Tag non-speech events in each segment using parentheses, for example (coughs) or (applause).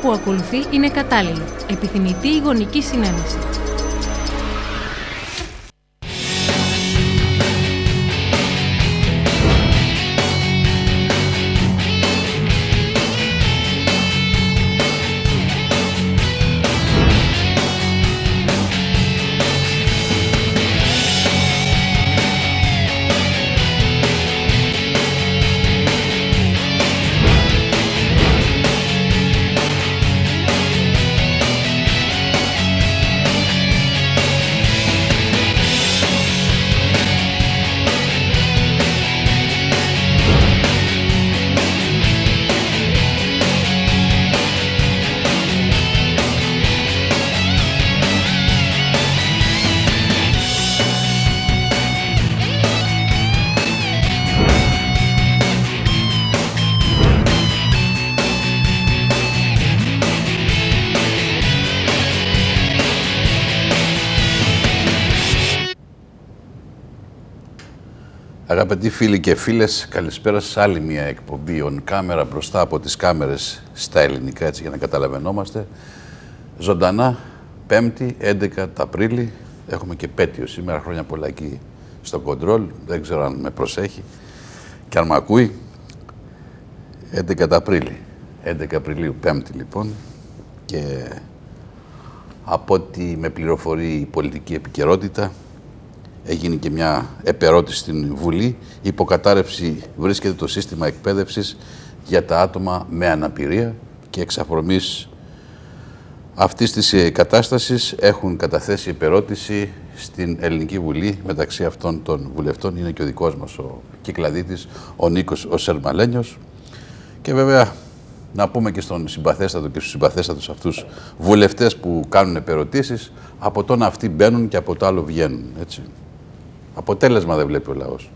που ακολουθεί είναι κατάλληλο. Επιθυμητή η γονική συνένεση. Αγαπητοί φίλοι και φίλες, καλησπέρα σε άλλη μια εκπομπή on κάμερα μπροστά από τις κάμερες στα ελληνικά έτσι για να καταλαβαίνόμαστε. Ζωντανά, 5η, 11 Απρίλη, έχουμε και πέτειο σήμερα, χρόνια πολλά εκεί στο κοντρόλ, δεν ξέρω αν με προσέχει και αν με ακούει. 11 Απρίλη, 11 Απριλίου, 5η λοιπόν και από ό,τι με πληροφορεί η πολιτική επικαιρότητα, έγινε και μια επερώτηση στην Βουλή. Υποκατάρρευση βρίσκεται το σύστημα εκπαίδευσης για τα άτομα με αναπηρία και εξ αφορμής αυτής της ε, κατάστασης έχουν καταθέσει επερώτηση στην Ελληνική Βουλή μεταξύ αυτών των βουλευτών είναι και ο δικός μας ο Κυκλαδίτης, ο Νίκος ο Σερμαλένιος και βέβαια να πούμε και στον συμπαθέστατο και στους συμπαθέστατους αυτούς βουλευτές που κάνουν επερωτήσεις από τον αυτοί μπαίνουν και από το άλλο βγαίνουν. Έτσι. Αποτέλεσμα δεν βλέπει ο λαός.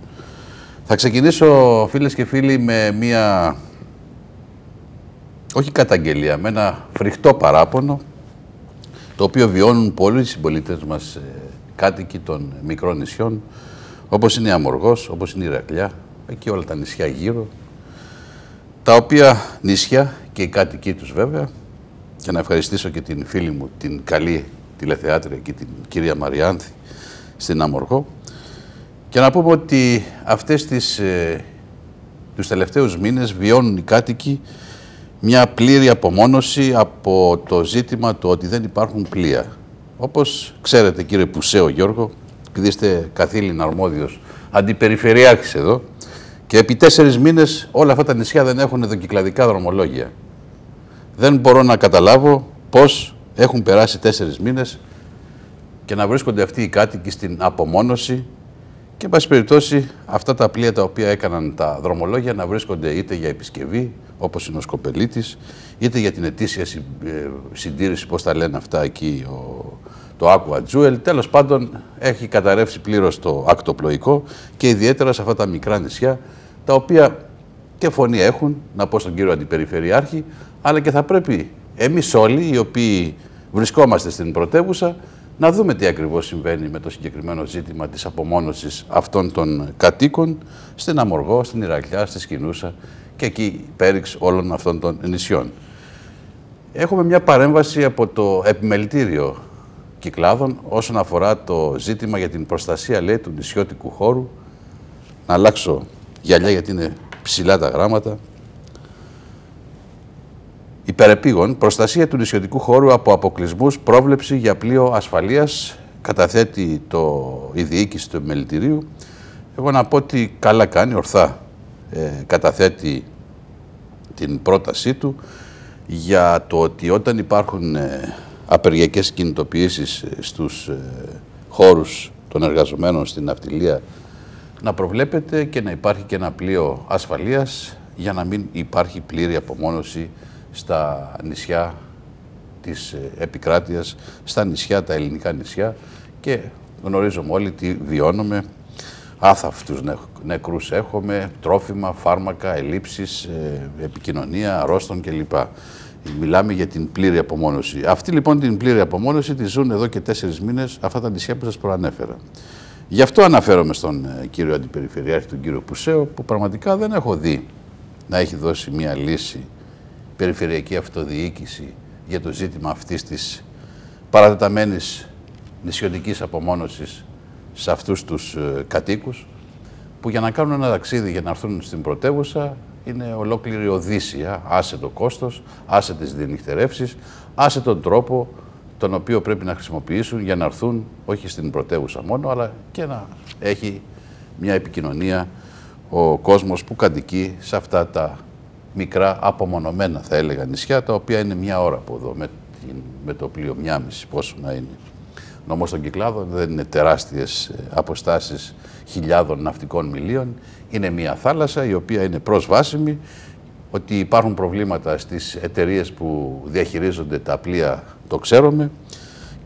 Θα ξεκινήσω φίλες και φίλοι με μία, όχι καταγγελία, με ένα φρικτό παράπονο το οποίο βιώνουν πολλοί οι συμπολίτες μας ε, κάτοικοι των μικρών νησιών όπως είναι η Αμοργός, όπως είναι η Ρακλιά, εκεί όλα τα νησιά γύρω τα οποία νησιά και οι κάτοικοι τους βέβαια και να ευχαριστήσω και την φίλη μου την καλή τηλεθεάτρια και την κυρία Μαριάνθη στην Αμοργό και να πούμε ότι αυτές τις, ε, τους τελευταίους μήνες βιώνουν οι κάτοικοι μια πλήρη απομόνωση από το ζήτημα του ότι δεν υπάρχουν πλοία. Όπως ξέρετε κύριε Πουσέο Γιώργο, επειδή είστε καθήλυνα αρμόδιος αντιπεριφερειάρχης εδώ, και επί τέσσερις μήνες όλα αυτά τα νησιά δεν έχουν δοκυκλαδικά δρομολόγια. Δεν μπορώ να καταλάβω πώς έχουν περάσει τέσσερις μήνες και να βρίσκονται αυτοί οι κάτοικοι στην απομόνωση και, εν πάση περιπτώσει, αυτά τα πλοία τα οποία έκαναν τα δρομολόγια να βρίσκονται είτε για επισκευή, όπως είναι ο Σκοπελίτης, είτε για την ετήσια ε, συντήρηση, πώς τα λένε αυτά εκεί, ο, το Aqua Jewel. Τέλος πάντων, έχει καταρρεύσει πλήρως το ακτοπλοϊκό και ιδιαίτερα σε αυτά τα μικρά νησιά, τα οποία και φωνή έχουν, να πω στον κύριο Αντιπεριφερειάρχη, αλλά και θα πρέπει εμείς όλοι οι οποίοι βρισκόμαστε στην πρωτεύουσα να δούμε τι ακριβώς συμβαίνει με το συγκεκριμένο ζήτημα της απομόνωσης αυτών των κατοίκων στην Αμοργό, στην Ηρακλιά, στη Σκηνούσα και εκεί πέριξ όλων αυτών των νησιών. Έχουμε μια παρέμβαση από το επιμελητήριο Κυκλάδων όσον αφορά το ζήτημα για την προστασία λέει, του νησιώτικου χώρου. Να αλλάξω γυαλιά γιατί είναι ψηλά τα γράμματα. Υπερεπίγον, προστασία του νησιωτικού χώρου από αποκλεισμούς, πρόβλεψη για πλοίο ασφαλείας, καταθέτει το, η διοίκηση του επιμελητηρίου. Εγώ να πω ότι καλά κάνει, ορθά ε, καταθέτει την πρότασή του για το ότι όταν υπάρχουν ε, απεργιακές κινητοποιήσεις ε, στους ε, χώρους των εργαζομένων στην ναυτιλία να προβλέπεται και να υπάρχει και ένα πλοίο ασφαλείας για να μην υπάρχει πλήρη απομόνωση στα νησιά της ε, επικράτειας, στα νησιά, τα ελληνικά νησιά και γνωρίζουμε όλοι τι βιώνουμε. Άθαυτους νεκρούς έχουμε, τρόφιμα, φάρμακα, ελλείψεις, ε, επικοινωνία, αρρώστων κλπ. Μιλάμε για την πλήρη απομόνωση. Αυτή λοιπόν την πλήρη απομόνωση τη ζουν εδώ και τέσσερις μήνες αυτά τα νησιά που σας προανέφερα. Γι' αυτό αναφέρομαι στον ε, κύριο Αντιπεριφερειάρχη, τον κύριο Πουσέο, που πραγματικά δεν έχω δει να έχει δώσει μια λύση περιφερειακή αυτοδιοίκηση για το ζήτημα αυτής της παρατεταμένης νησιωτικής απομόνωσης σε αυτούς τους ε, κατοίκους που για να κάνουν ένα ταξίδι για να έρθουν στην πρωτεύουσα είναι ολόκληρη οδύσσια, άσε το κόστος, άσε τις διενυχτερεύσεις, άσε τον τρόπο τον οποίο πρέπει να χρησιμοποιήσουν για να έρθουν όχι στην πρωτεύουσα μόνο, αλλά και να έχει μια επικοινωνία ο κόσμος που κατοικεί σε αυτά τα μικρά απομονωμένα θα έλεγα νησιά, τα οποία είναι μια ώρα από εδώ με, με το πλοίο, μια μισή πόσο να είναι. Όμως των Κυκλάδων δεν είναι τεράστιες ε, αποστάσεις χιλιάδων ναυτικών μιλίων. Είναι μια θάλασσα η οποία είναι προσβάσιμη, ότι υπάρχουν προβλήματα στις εταιρείες που διαχειρίζονται τα πλοία το ξέρουμε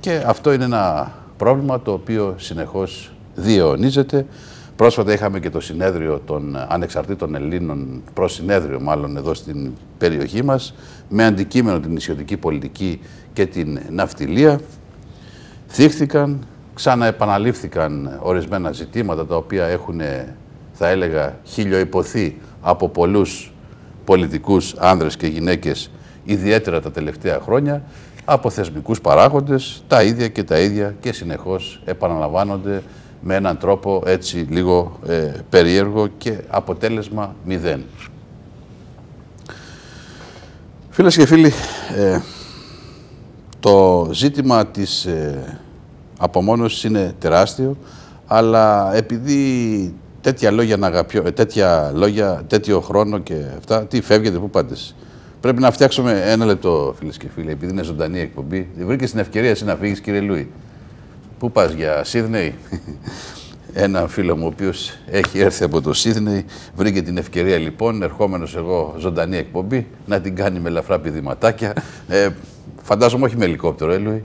και αυτό είναι ένα πρόβλημα το οποίο συνεχώς διαιωνίζεται. Πρόσφατα είχαμε και το συνέδριο των ανεξαρτήτων Ελλήνων, προσυνέδριο μάλλον εδώ στην περιοχή μας, με αντικείμενο την νησιωτική πολιτική και την ναυτιλία. Θύχθηκαν, ξαναεπαναλήφθηκαν ορισμένα ζητήματα τα οποία έχουν, θα έλεγα, χιλιοϊποθεί από πολλούς πολιτικούς άνδρες και γυναίκες, ιδιαίτερα τα τελευταία χρόνια, από θεσμικούς παράγοντες, τα ίδια και τα ίδια και συνεχώς επαναλαμβάνονται με έναν τρόπο έτσι λίγο ε, περίεργο και αποτέλεσμα μηδέν. Φίλες και φίλοι, ε, το ζήτημα της ε, απομόνωσης είναι τεράστιο, αλλά επειδή τέτοια λόγια να αγαπιώ, ε, τέτοια λόγια, τέτοιο χρόνο και αυτά, τι φεύγετε, πού πάτε. Πρέπει να φτιάξουμε ένα λεπτό, φίλες και φίλοι, επειδή είναι ζωντανή εκπομπή. Βρήκες την ευκαιρία εσύ να φύγεις, κύριε Λούι. Πού πας για Σίδνεϊ; (laughs) Ένα φίλο μου, ο οποίος έχει έρθει από το Σίδνεϊ, βρήκε την ευκαιρία λοιπόν, ερχόμενος εγώ ζωντανή εκπομπή, να την κάνει με ελαφρά πηδηματάκια. Ε, φαντάζομαι όχι με ελικόπτερο, ε, Λούι.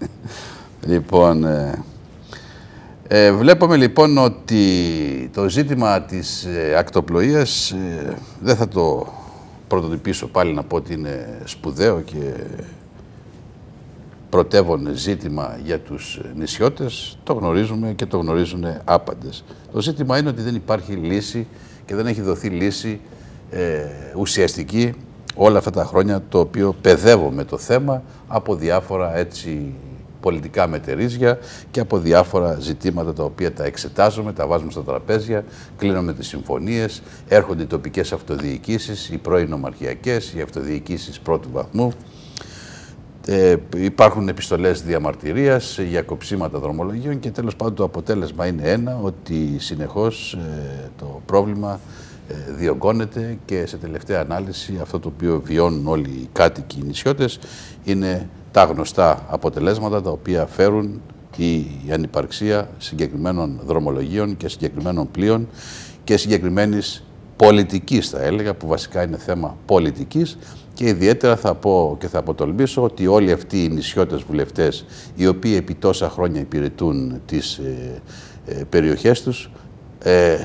(laughs) λοιπόν, ε, ε, βλέπουμε λοιπόν ότι το ζήτημα της ε, ακτοπλοείας ε, δεν θα το πρωτοτυπήσω πάλι να πω ότι είναι σπουδαίο και πρωτεύον ζήτημα για τους νησιώτες, το γνωρίζουμε και το γνωρίζουν άπαντες. Το ζήτημα είναι ότι δεν υπάρχει λύση και δεν έχει δοθεί λύση ε, ουσιαστική όλα αυτά τα χρόνια το οποίο παιδεύουμε το θέμα από διάφορα έτσι πολιτικά μετερίζια και από διάφορα ζητήματα τα οποία τα εξετάζουμε, τα βάζουμε στα τραπέζια, κλείνουμε τις συμφωνίες, έρχονται οι τοπικές αυτοδιοικήσεις, οι πρώην ομαρχιακές, οι αυτοδιοικήσεις πρώτου βαθμού. Ε, υπάρχουν επιστολές διαμαρτυρίας για κοψίματα δρομολογίων και τέλος πάντων το αποτέλεσμα είναι ένα, ότι συνεχώς ε, το πρόβλημα ε, διωγγώνεται και σε τελευταία ανάλυση αυτό το οποίο βιώνουν όλοι οι κάτοικοι οι νησιώτες είναι τα γνωστά αποτελέσματα τα οποία φέρουν η ανυπαρξία συγκεκριμένων δρομολογίων και συγκεκριμένων πλοίων και συγκεκριμένης πολιτικής θα έλεγα, που βασικά είναι θέμα πολιτικής και ιδιαίτερα θα πω και θα αποτολμήσω ότι όλοι αυτοί οι νησιώτες βουλευτές οι οποίοι επί τόσα χρόνια υπηρετούν τις ε, ε, περιοχές τους ε,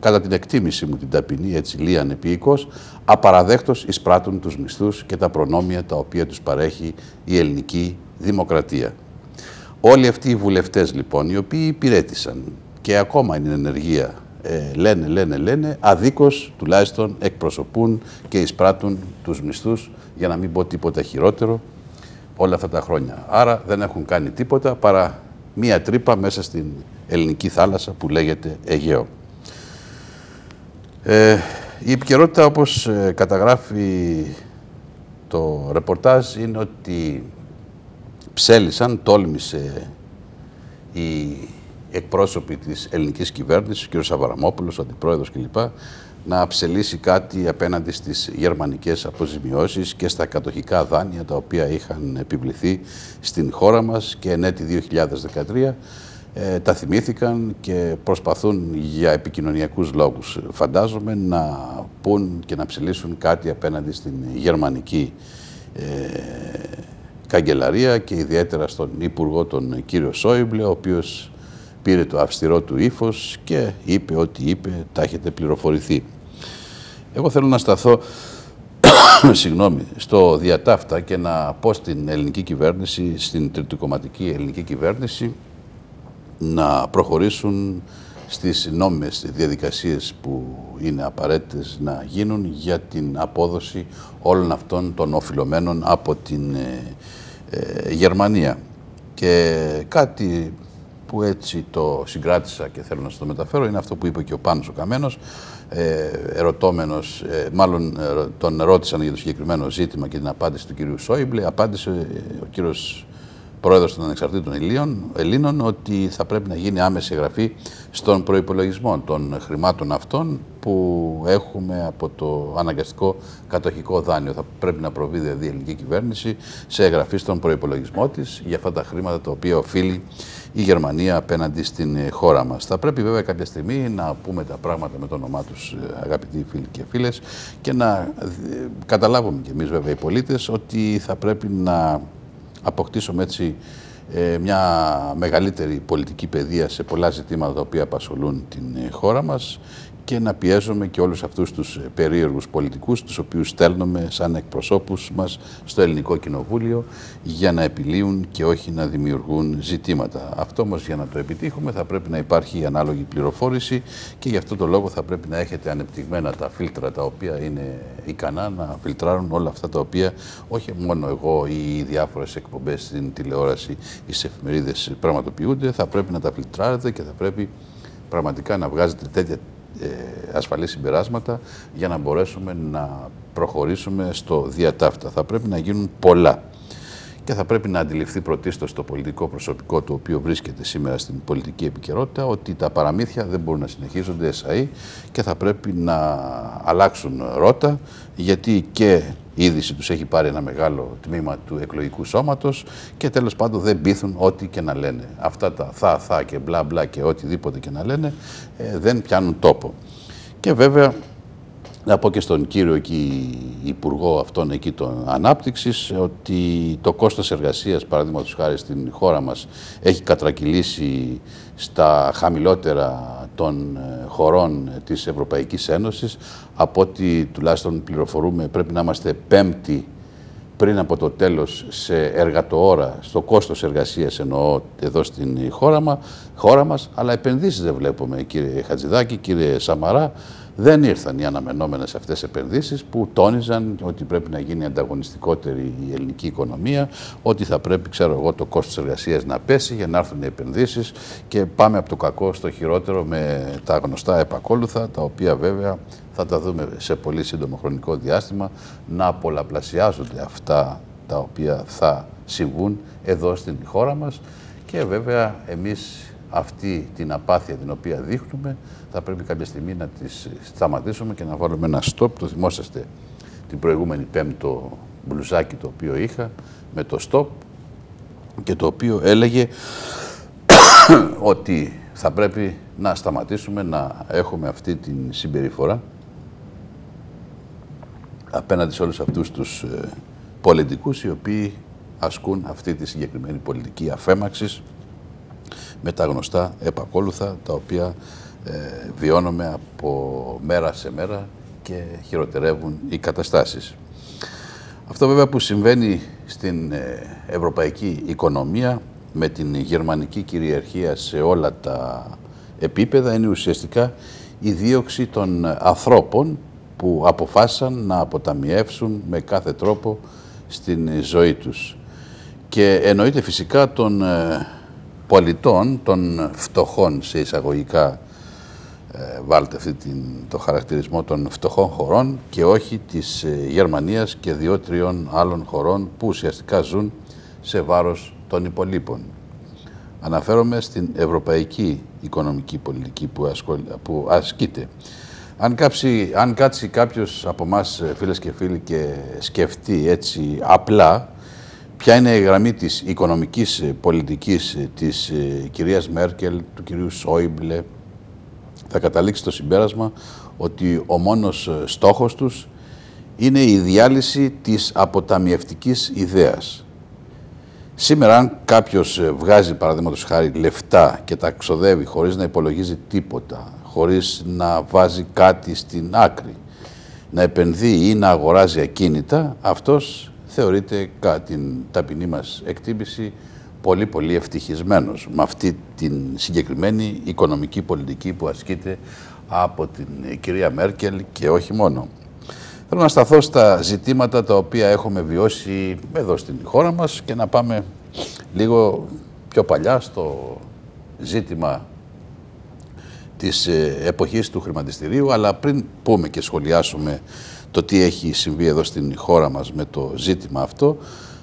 κατά την εκτίμηση μου την ταπεινή, έτσι λίαν επίοικος, απαραδέκτως εισπράττουν τους μισθούς και τα προνόμια τα οποία τους παρέχει η ελληνική δημοκρατία. Όλοι αυτοί οι βουλευτές λοιπόν, οι οποίοι υπηρέτησαν και ακόμα είναι ενεργεία, ε, λένε, λένε, λένε, αδίκως τουλάχιστον εκπροσωπούν και εισπράττουν τους μισθούς, για να μην πω τίποτα χειρότερο, όλα αυτά τα χρόνια. Άρα δεν έχουν κάνει τίποτα παρά μία τρύπα μέσα στην ελληνική θάλασσα που λέγεται Αιγαίο. Ε, η επικαιρότητα, όπως ε, καταγράφει το ρεπορτάζ, είναι ότι ψέλισαν, τόλμησε οι εκπρόσωποι της ελληνικής κυβέρνησης, ο κ. Σαβαραμόπουλος, ο αντιπρόεδρος κλπ, να ψελίσει κάτι απέναντι στις γερμανικές αποζημιώσεις και στα κατοχικά δάνεια τα οποία είχαν επιβληθεί στην χώρα μας και εν έτη 2013 ε, τα θυμήθηκαν και προσπαθούν για επικοινωνιακούς λόγους, φαντάζομαι, να πούν και να ψηλήσουν κάτι απέναντι στην γερμανική ε, καγκελαρία και ιδιαίτερα στον Υπουργό τον κύριο Σόιμπλε, ο οποίος πήρε το αυστηρό του ύφος και είπε ότι είπε, τα έχετε πληροφορηθεί. Εγώ θέλω να σταθώ (coughs) συγγνώμη, στο διατάφτα και να πω στην ελληνική κυβέρνηση, στην τριτοκομματική ελληνική κυβέρνηση, να προχωρήσουν στις νόμιμες διαδικασίες που είναι απαραίτητες να γίνουν για την απόδοση όλων αυτών των οφειλωμένων από την ε, Γερμανία. Και κάτι που έτσι το συγκράτησα και θέλω να σας το μεταφέρω είναι αυτό που είπε και ο Πάνος ο Καμένος, ε, ερωτώμενος, ε, μάλλον ε, τον ρώτησαν για το συγκεκριμένο ζήτημα και την απάντηση του κυρίου Σόιμπλε, απάντησε ε, ο κύριος πρόεδρος των Ανεξαρτήτων Ελλήνων ότι θα πρέπει να γίνει άμεση εγγραφή στον προϋπολογισμό των χρημάτων αυτών που έχουμε από το αναγκαστικό κατοχικό δάνειο. Θα πρέπει να προβεί δηλαδή η ελληνική κυβέρνηση σε εγγραφή στον προϋπολογισμό της για αυτά τα χρήματα τα οποία οφείλει η Γερμανία απέναντι στην χώρα μας. Θα πρέπει βέβαια κάποια στιγμή να πούμε τα πράγματα με το όνομά τους αγαπητοί φίλοι και φίλες και να καταλάβουμε κι εμείς βέβαια οι πολίτες ότι θα πρέπει να αποκτήσουμε έτσι ε, μια μεγαλύτερη πολιτική παιδεία σε πολλά ζητήματα τα οποία απασχολούν την ε, χώρα μας και να πιέζουμε και όλους αυτούς τους ε, περίεργους πολιτικούς, τους οποίους στέλνουμε σαν εκπροσώπους μας στο Ελληνικό Κοινοβούλιο για να επιλύουν και όχι να δημιουργούν ζητήματα. Αυτό όμως για να το επιτύχουμε θα πρέπει να υπάρχει η ανάλογη πληροφόρηση και γι' αυτό το λόγο θα πρέπει να έχετε ανεπτυγμένα τα φίλτρα τα οποία είναι ικανά να φιλτράρουν όλα αυτά τα οποία όχι μόνο εγώ ή οι διάφορες εκπομπές στην τηλεόραση ή σε εφημερίδες πραγματοποιούνται, θα πρέπει να τα φιλτράρετε και θα πρέπει πραγματικά να βγάζετε τέτοια ε, ασφαλή συμπεράσματα για να μπορέσουμε να προχωρήσουμε στο διατάφτα. Θα πρέπει να γίνουν πολλά και θα πρέπει να αντιληφθεί πρωτίστως το πολιτικό προσωπικό το οποίο βρίσκεται σήμερα στην πολιτική επικαιρότητα ότι τα παραμύθια δεν μπορούν να συνεχίζονται εσαΐ και θα πρέπει να αλλάξουν ρότα γιατί και η είδηση τους έχει πάρει ένα μεγάλο τμήμα του εκλογικού σώματος και τέλος πάντων δεν πείθουν ό,τι και να λένε. Αυτά τα θα, θα και μπλα μπλα και οτιδήποτε και να λένε ε, δεν πιάνουν τόπο. Και βέβαια να πω και στον κύριο εκεί, υπουργό αυτόν εκεί των ανάπτυξης ότι το κόστος εργασίας παραδείγματος χάρη στην χώρα μας έχει κατρακυλήσει στα χαμηλότερα των ε, χωρών της Ευρωπαϊκής Ένωσης. Από ό,τι τουλάχιστον πληροφορούμε πρέπει να είμαστε πέμπτη πριν από το τέλος σε εργατοόρα, στο κόστος εργασίας εννοώ εδώ στην χώρα, μα, χώρα μας, αλλά επενδύσεις δεν βλέπουμε κύριε Χατζηδάκη, κύριε Σαμαρά, δεν ήρθαν οι αναμενόμενες αυτές επενδύσεις που τόνιζαν ότι πρέπει να γίνει ανταγωνιστικότερη η ελληνική οικονομία, ότι θα πρέπει, ξέρω εγώ, το κόστος εργασίας να πέσει για να έρθουν οι επενδύσεις και πάμε από το κακό στο χειρότερο με τα γνωστά επακόλουθα, τα οποία βέβαια θα τα δούμε σε πολύ σύντομο χρονικό διάστημα, να πολλαπλασιάζονται αυτά τα οποία θα συμβούν εδώ στην χώρα μας. Και βέβαια εμείς αυτή την απάθεια την οποία δείχνουμε θα πρέπει κάποια στιγμή να τις σταματήσουμε και να βάλουμε ένα stop. Το θυμόσαστε την προηγούμενη πέμπτο μπλουζάκι το οποίο είχα με το stop και το οποίο έλεγε (coughs) ότι θα πρέπει να σταματήσουμε να έχουμε αυτή την συμπεριφορά απέναντι σε όλους αυτούς τους ε, πολιτικούς οι οποίοι ασκούν αυτή τη συγκεκριμένη πολιτική αφέμαξης με τα γνωστά επακόλουθα τα οποία ε, βιώνουμε από μέρα σε μέρα και χειροτερεύουν οι καταστάσεις. Αυτό βέβαια που συμβαίνει στην ε, ευρωπαϊκή οικονομία με την γερμανική κυριαρχία σε όλα τα επίπεδα είναι ουσιαστικά η δίωξη των ανθρώπων που αποφάσισαν να αποταμιεύσουν με κάθε τρόπο στην ζωή τους. Και εννοείται φυσικά των ε, πολιτών, των φτωχών σε εισαγωγικά ε, βάλτε αυτή την, το χαρακτηρισμό των φτωχών χωρών και όχι της ε, Γερμανίας και δύο-τριών άλλων χωρών που ουσιαστικά ζουν σε βάρος των υπολείπων. Αναφέρομαι στην ευρωπαϊκή οικονομική πολιτική που, που ασκείται. Αν, κάψει, αν κάτσει κάποιος από εμάς ε, φίλες και φίλοι και σκεφτεί έτσι απλά ποια είναι η γραμμή της οικονομικής πολιτικής της κυρίας Μέρκελ, του κυρίου Σόιμπλε, θα καταλήξει στο συμπέρασμα ότι ο μόνος ε, στόχος τους είναι η διάλυση της αποταμιευτικής ιδέας. Σήμερα αν κάποιος ε, βγάζει παραδείγματος χάρη λεφτά και τα ξοδεύει χωρίς να υπολογίζει τίποτα, χωρίς να βάζει κάτι στην άκρη, να επενδύει ή να αγοράζει ακίνητα, αυτός θεωρείται κατά την ταπεινή μας εκτίμηση πολύ πολύ ευτυχισμένος με αυτή την συγκεκριμένη οικονομική πολιτική που ασκείται από την κυρία Μέρκελ και όχι μόνο. Θέλω να σταθώ στα ζητήματα τα οποία έχουμε βιώσει εδώ στην χώρα μας και να πάμε λίγο πιο παλιά στο ζήτημα της ε, εποχής του χρηματιστηρίου, αλλά πριν πούμε και σχολιάσουμε το τι έχει συμβεί εδώ στην χώρα μας με το ζήτημα αυτό,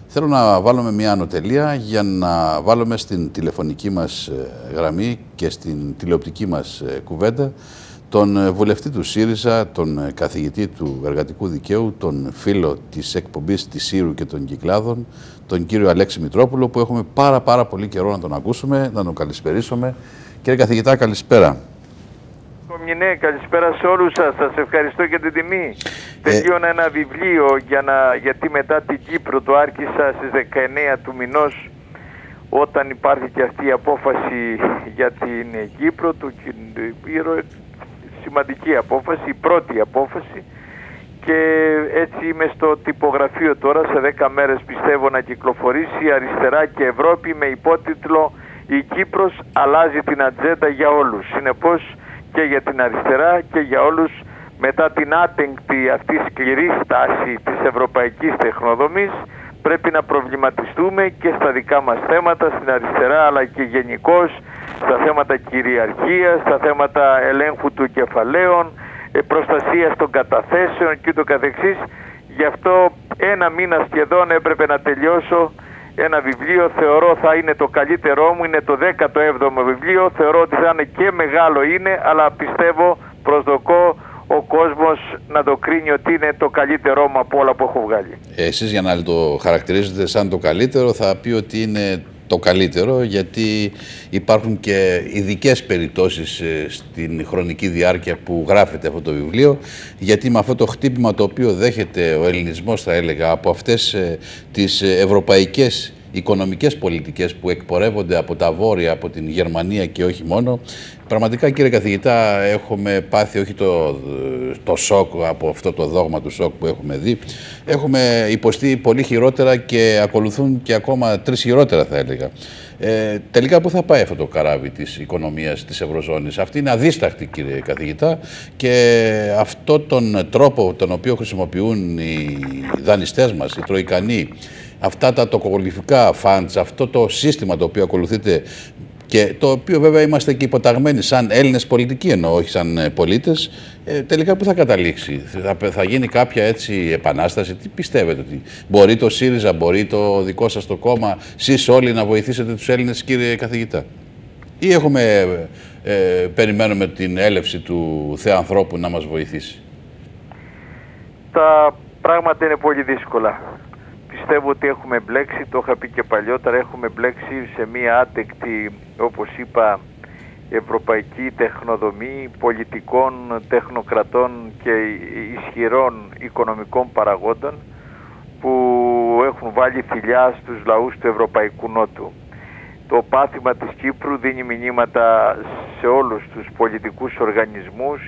θέλω να βάλουμε μια ανωτελεία για να βάλουμε στην τηλεφωνική μας ε, γραμμή και στην τηλεοπτική μας ε, κουβέντα τον βουλευτή του ΣΥΡΙΖΑ, τον καθηγητή του εργατικού δικαίου, τον φίλο της εκπομπής της ΣΥΡΟΥ και των Κυκλάδων, τον κύριο Αλέξη Μητρόπουλο, που έχουμε πάρα πάρα πολύ καιρό να τον ακούσουμε, να τον καλησπερίσουμε. Κύριε καθηγητά, καλησπέρα. Ναι, καλησπέρα σε όλους σας. Σας ευχαριστώ για την τιμή. Ε... Τελείωνα ένα βιβλίο για να, γιατί μετά την Κύπρο το άρχισα στις 19 του μηνός όταν υπάρχει και αυτή η απόφαση για την Κύπρο, του, σημαντική απόφαση, η πρώτη απόφαση και έτσι είμαι στο τυπογραφείο τώρα, σε 10 μέρες πιστεύω να κυκλοφορήσει αριστερά και Ευρώπη με υπότιτλο «Η Κύπρος αλλάζει την ατζέντα για όλους». Συνεπώς και για την αριστερά και για όλους μετά την άτεγκτη αυτή σκληρή στάση της ευρωπαϊκής τεχνοδομής πρέπει να προβληματιστούμε και στα δικά μας θέματα στην αριστερά αλλά και γενικώ στα θέματα κυριαρχίας, στα θέματα ελέγχου του κεφαλαίων, ε, προστασίας των καταθέσεων και το καθεξής. Γι' αυτό ένα μήνα σχεδόν έπρεπε να τελειώσω ένα βιβλίο, θεωρώ θα είναι το καλύτερό μου, είναι το 17ο βιβλίο, θεωρώ ότι θα είναι και μεγάλο είναι, αλλά πιστεύω, προσδοκώ ο κόσμος να το κρίνει ότι είναι το καλύτερό μου από όλα που έχω βγάλει. Εσείς για να το χαρακτηρίζετε σαν το καλύτερο θα πει ότι είναι το καλύτερο γιατί υπάρχουν και ειδικές περιπτώσεις ε, στην χρονική διάρκεια που γράφεται αυτό το βιβλίο γιατί με αυτό το χτύπημα το οποίο δέχεται ο ελληνισμός θα έλεγα από αυτές ε, τις ευρωπαϊκές οικονομικές πολιτικές που εκπορεύονται από τα βόρεια, από την Γερμανία και όχι μόνο. Πραγματικά κύριε καθηγητά έχουμε πάθει όχι το, το σοκ από αυτό το δόγμα του σοκ που έχουμε δει. Έχουμε υποστεί πολύ χειρότερα και ακολουθούν και ακόμα τρεις χειρότερα θα έλεγα. Ε, τελικά πού θα πάει αυτό το καράβι της οικονομίας της Ευρωζώνης; Αυτή είναι αδίσταχτη κύριε καθηγητά και αυτό τον τρόπο τον οποίο χρησιμοποιούν οι δανειστές μας, οι τροϊκανοί, αυτά τα τοκογλυφικά funds, αυτό το σύστημα το οποίο ακολουθείτε και το οποίο βέβαια είμαστε και υποταγμένοι σαν Έλληνες πολιτικοί ενώ όχι σαν ε, πολίτες, ε, τελικά που θα καταλήξει, θα, θα γίνει κάποια έτσι επανάσταση, τι πιστεύετε, ότι μπορεί το ΣΥΡΙΖΑ, μπορεί το δικό σας το κόμμα, εσείς όλοι να βοηθήσετε τους Έλληνες κύριε καθηγητά; Ή έχουμε, ε, περιμένουμε την έλευση του Θεανθρώπου να μας βοηθήσει; Τα πράγματα είναι πολύ δύσκολα πιστεύω ότι έχουμε μπλέξει, το είχα πει και παλιότερα, έχουμε μπλέξει σε μία άτεκτη, όπως είπα, ευρωπαϊκή τεχνοδομή πολιτικών, τεχνοκρατών και ισχυρών οικονομικών παραγόντων που έχουν βάλει θηλιά στους λαούς του Ευρωπαϊκού Νότου. Το πάθημα της Κύπρου δίνει μηνύματα σε όλους τους πολιτικούς οργανισμούς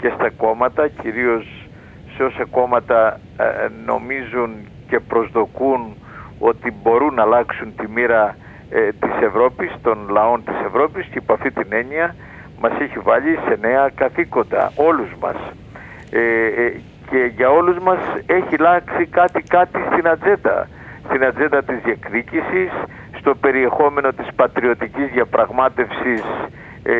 και στα κόμματα, κυρίως σε όσα κόμματα ε, νομίζουν και προσδοκούν ότι μπορούν να αλλάξουν τη μοίρα ε, της Ευρώπης, των λαών της Ευρώπης και υπό αυτή την έννοια μας έχει βάλει σε νέα καθήκοντα όλους μας. Ε, ε, και για όλους μας έχει λάξει κάτι κάτι στην ατζέντα. Στην ατζέντα της διεκδίκησης, στο περιεχόμενο της πατριωτικής διαπραγμάτευσης ε,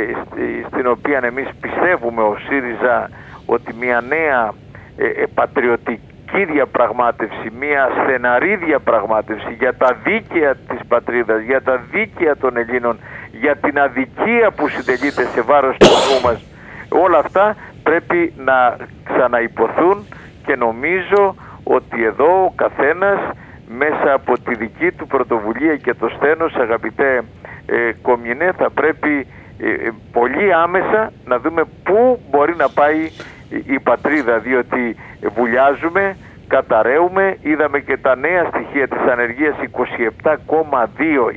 στην οποία εμείς πιστεύουμε ο ΣΥΡΙΖΑ ότι μια νέα ε, πατριωτική πραγματική διαπραγμάτευση, μια στεναρή διαπραγμάτευση για τα δίκαια της πατρίδας, για τα δίκαια των Ελλήνων, για την αδικία που συντελείται σε βάρος του λαού μας. Όλα αυτά πρέπει να ξαναϋποθούν και νομίζω ότι εδώ ο καθένας μέσα από τη δική του πρωτοβουλία και το στένος αγαπητέ ε, Κομινέ θα πρέπει ε, ε, πολύ άμεσα να δούμε πού μπορεί να πάει η πατρίδα διότι βουλιάζουμε, καταραίουμε, είδαμε και τα νέα στοιχεία της ανεργίας 27,2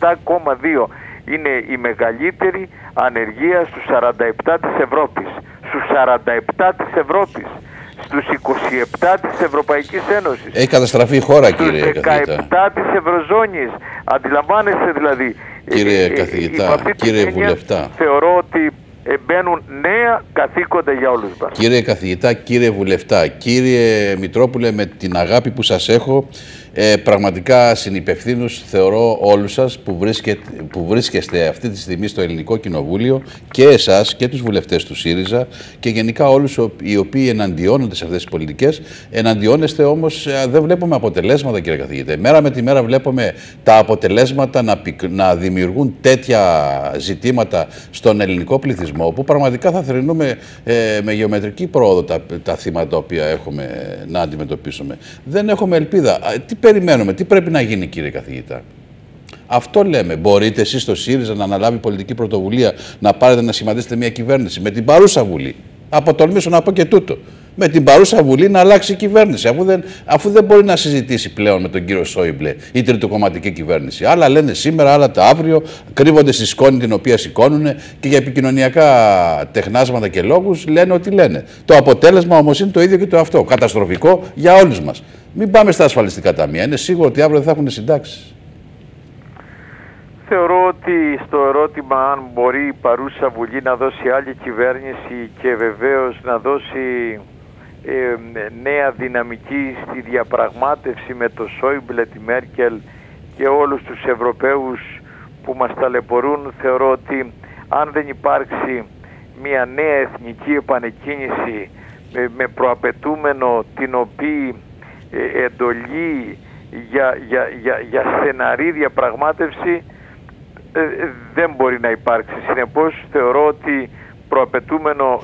27,2 είναι η μεγαλύτερη ανεργία στους 47 της Ευρώπης στους 47 της Ευρώπης στους 27 της Ευρωπαϊκής Ένωσης. Έχει καταστραφεί η χώρα, κύριε Στους 17 καθηγητά. της Ευρωζώνης. Αντιλαμβάνεστε δηλαδή. Κύριε Ε, ε, καθηγητά, υπ' αυτή την κύριε έννοια βουλευτά. Θεωρώ ότι ε, μπαίνουν νέα καθήκοντα για όλους μας. Κύριε καθηγητά, κύριε βουλευτά, κύριε Μητρόπουλε, με την αγάπη που σας έχω, ε, πραγματικά συνυπευθύνους θεωρώ όλους σας που, βρίσκε, που βρίσκεστε αυτή τη στιγμή στο Ελληνικό Κοινοβούλιο και εσάς και τους βουλευτές του ΣΥΡΙΖΑ και γενικά όλους ο- οι οποίοι εναντιώνονται σε αυτές τις πολιτικές. Εναντιώνεστε όμως, ε, δεν βλέπουμε αποτελέσματα κύριε καθηγητέ. Μέρα με τη μέρα βλέπουμε τα αποτελέσματα να, πικ- να δημιουργούν τέτοια ζητήματα στον ελληνικό πληθυσμό που πραγματικά θα θρηνούμε ε, με γεωμετρική πρόοδο τα, τα θύματα τα οποία έχουμε ε, να αντιμετωπίσουμε. Δεν έχουμε ελπίδα. Α, Τι περιμένουμε, τι πρέπει να γίνει κύριε καθηγητά; Αυτό λέμε. Μπορείτε εσείς στο ΣΥΡΙΖΑ να αναλάβει πολιτική πρωτοβουλία να πάρετε να σχηματίσετε μια κυβέρνηση με την παρούσα Βουλή. Αποτολμήσω να πω και τούτο. Με την παρούσα Βουλή να αλλάξει η κυβέρνηση, αφού δεν, αφού δεν μπορεί να συζητήσει πλέον με τον κύριο Σόιμπλε η τριτοκομματική κυβέρνηση. Άλλα λένε σήμερα, άλλα τα αύριο, κρύβονται στη σκόνη την οποία σηκώνουν και για επικοινωνιακά τεχνάσματα και λόγους λένε ότι λένε. Το αποτέλεσμα όμως είναι το ίδιο και το αυτό. Καταστροφικό για όλους μας. Μην πάμε στα ασφαλιστικά ταμεία. Είναι σίγουρο ότι αύριο δεν θα έχουν συντάξεις. Θεωρώ ότι στο ερώτημα αν μπορεί η παρούσα Βουλή να δώσει άλλη κυβέρνηση και βεβαίως να δώσει ε, νέα δυναμική στη διαπραγμάτευση με το Σόιμπλε, τη Μέρκελ και όλους τους Ευρωπαίους που μας ταλαιπωρούν θεωρώ ότι αν δεν υπάρξει μια νέα εθνική επανεκκίνηση με, με προαπαιτούμενο την οποία ε, εντολή για, για, για, για στεναρή διαπραγμάτευση ε, ε, δεν μπορεί να υπάρξει. Συνεπώς θεωρώ ότι προαπαιτούμενο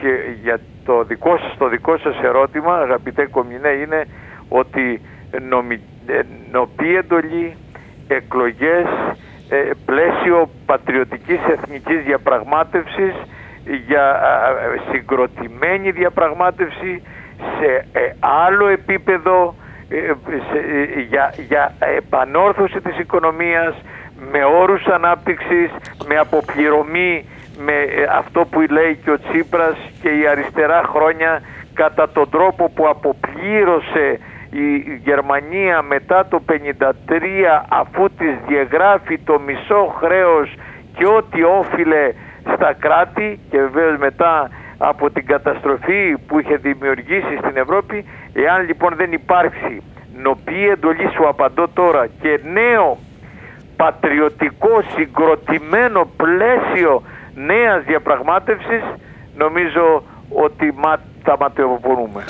και για το δικό σας, το δικό σας ερώτημα αγαπητέ Κομινέ είναι ότι νομι, ε, νοπή εντολή, εκλογές, ε, πλαίσιο πατριωτικής εθνικής διαπραγμάτευσης για α, α, συγκροτημένη διαπραγμάτευση σε ε, άλλο επίπεδο ε, σε, ε, για, για επανόρθωση της οικονομίας με όρους ανάπτυξης, με αποπληρωμή με ε, αυτό που λέει και ο Τσίπρας και η αριστερά χρόνια κατά τον τρόπο που αποπλήρωσε η Γερμανία μετά το 53 αφού της διαγράφει το μισό χρέος και ό,τι όφιλε στα κράτη και βεβαίως μετά από την καταστροφή που είχε δημιουργήσει στην Ευρώπη εάν λοιπόν δεν υπάρξει νοπή εντολή σου απαντώ τώρα και νέο πατριωτικό συγκροτημένο πλαίσιο νέας διαπραγμάτευσης νομίζω ότι μα, θα ματαιοπονούμε.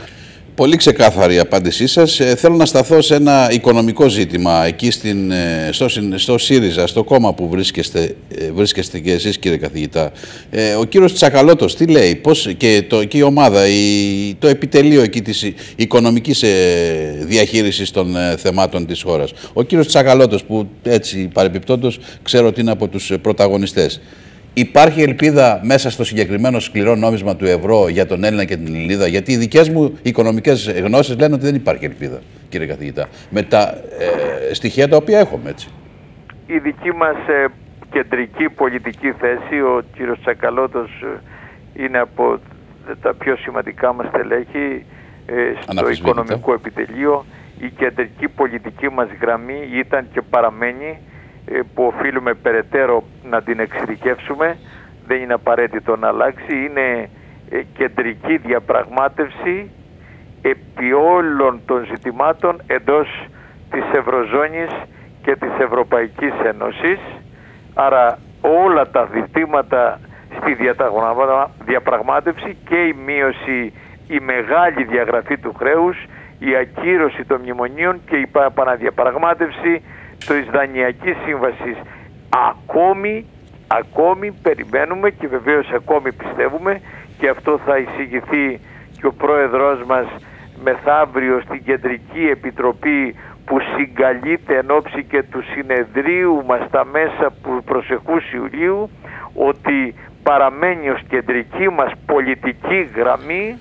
Πολύ ξεκάθαρη η απάντησή σας. Ε, θέλω να σταθώ σε ένα οικονομικό ζήτημα εκεί στην, ε, στο, συν- στο ΣΥΡΙΖΑ, στο κόμμα που βρίσκεστε, ε, βρίσκεστε και εσείς κύριε καθηγητά. Ε, ο κύριος Τσακαλώτος τι λέει, πώς, και, το, και η ομάδα, η, το επιτελείο εκεί της οικονομικής ε, διαχείρισης των ε, θεμάτων της χώρας. Ο κύριος Τσακαλώτος που έτσι παρεπιπτόντως ξέρω ότι είναι από τους ε, πρωταγωνιστές. Υπάρχει ελπίδα μέσα στο συγκεκριμένο σκληρό νόμισμα του ευρώ για τον Έλληνα και την Ελληνίδα, γιατί οι δικές μου οικονομικές γνώσεις λένε ότι δεν υπάρχει ελπίδα, κύριε καθηγητά. Με τα ε, στοιχεία τα οποία έχουμε, έτσι. Η δική μας ε, κεντρική πολιτική θέση, ο κύριος Τσακαλώτος ε, είναι από τα πιο σημαντικά μας στελέχη ε, στο Αναμφισβήτητα. οικονομικό επιτελείο. Η κεντρική πολιτική μας γραμμή ήταν και παραμένει ε, που οφείλουμε περαιτέρω να την εξειδικεύσουμε. Δεν είναι απαραίτητο να αλλάξει. Είναι ε, κεντρική διαπραγμάτευση επί όλων των ζητημάτων εντός της Ευρωζώνης και της Ευρωπαϊκής Ένωσης. Άρα όλα τα ζητήματα στη διαταγμα- διαπραγμάτευση και η μείωση, η μεγάλη διαγραφή του χρέους, η ακύρωση των μνημονίων και η πα- επαναδιαπραγμάτευση της Δανειακής Σύμβασης. Ακόμη, ακόμη περιμένουμε και βεβαίως ακόμη πιστεύουμε και αυτό θα εισηγηθεί και ο πρόεδρος μας μεθαύριο στην Κεντρική Επιτροπή που συγκαλείται εν ώψη και του συνεδρίου μας στα μέσα που προσεχούς Ιουλίου ότι παραμένει ως κεντρική μας πολιτική γραμμή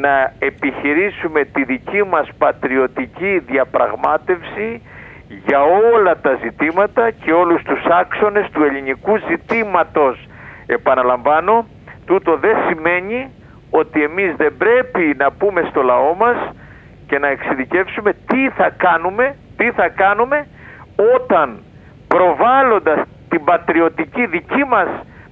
να επιχειρήσουμε τη δική μας πατριωτική διαπραγμάτευση για όλα τα ζητήματα και όλους τους άξονες του ελληνικού ζητήματος. Επαναλαμβάνω, τούτο δεν σημαίνει ότι εμείς δεν πρέπει να πούμε στο λαό μας και να εξειδικεύσουμε τι θα κάνουμε, τι θα κάνουμε όταν προβάλλοντας την πατριωτική δική μας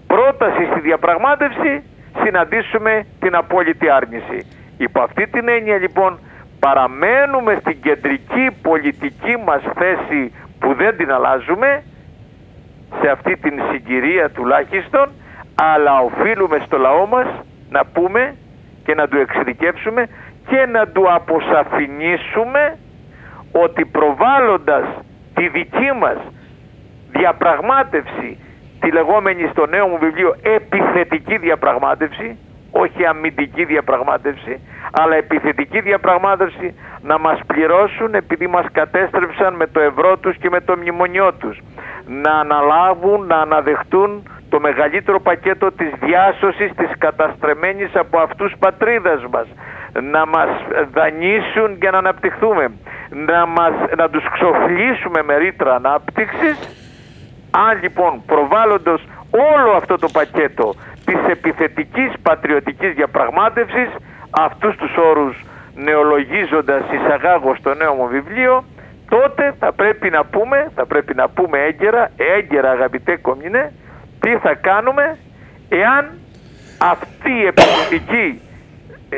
πρόταση στη διαπραγμάτευση συναντήσουμε την απόλυτη άρνηση. Υπό αυτή την έννοια λοιπόν παραμένουμε στην κεντρική πολιτική μας θέση που δεν την αλλάζουμε σε αυτή την συγκυρία τουλάχιστον αλλά οφείλουμε στο λαό μας να πούμε και να του εξειδικεύσουμε και να του αποσαφηνίσουμε ότι προβάλλοντας τη δική μας διαπραγμάτευση τη λεγόμενη στο νέο μου βιβλίο επιθετική διαπραγμάτευση όχι αμυντική διαπραγμάτευση αλλά επιθετική διαπραγμάτευση να μας πληρώσουν επειδή μας κατέστρεψαν με το ευρώ τους και με το μνημονιό τους. Να αναλάβουν, να αναδεχτούν το μεγαλύτερο πακέτο της διάσωσης της καταστρεμένης από αυτούς πατρίδας μας. Να μας δανείσουν για να αναπτυχθούμε. Να, μας, να τους ξοφλήσουμε με ρήτρα ανάπτυξης. Αν λοιπόν προβάλλοντας όλο αυτό το πακέτο της επιθετικής πατριωτικής διαπραγμάτευσης αυτούς τους όρους νεολογίζοντας εισαγάγω στο νέο μου βιβλίο τότε θα πρέπει να πούμε, θα πρέπει να πούμε έγκαιρα, έγκαιρα αγαπητέ κομινέ, τι θα κάνουμε εάν αυτή η επιθετική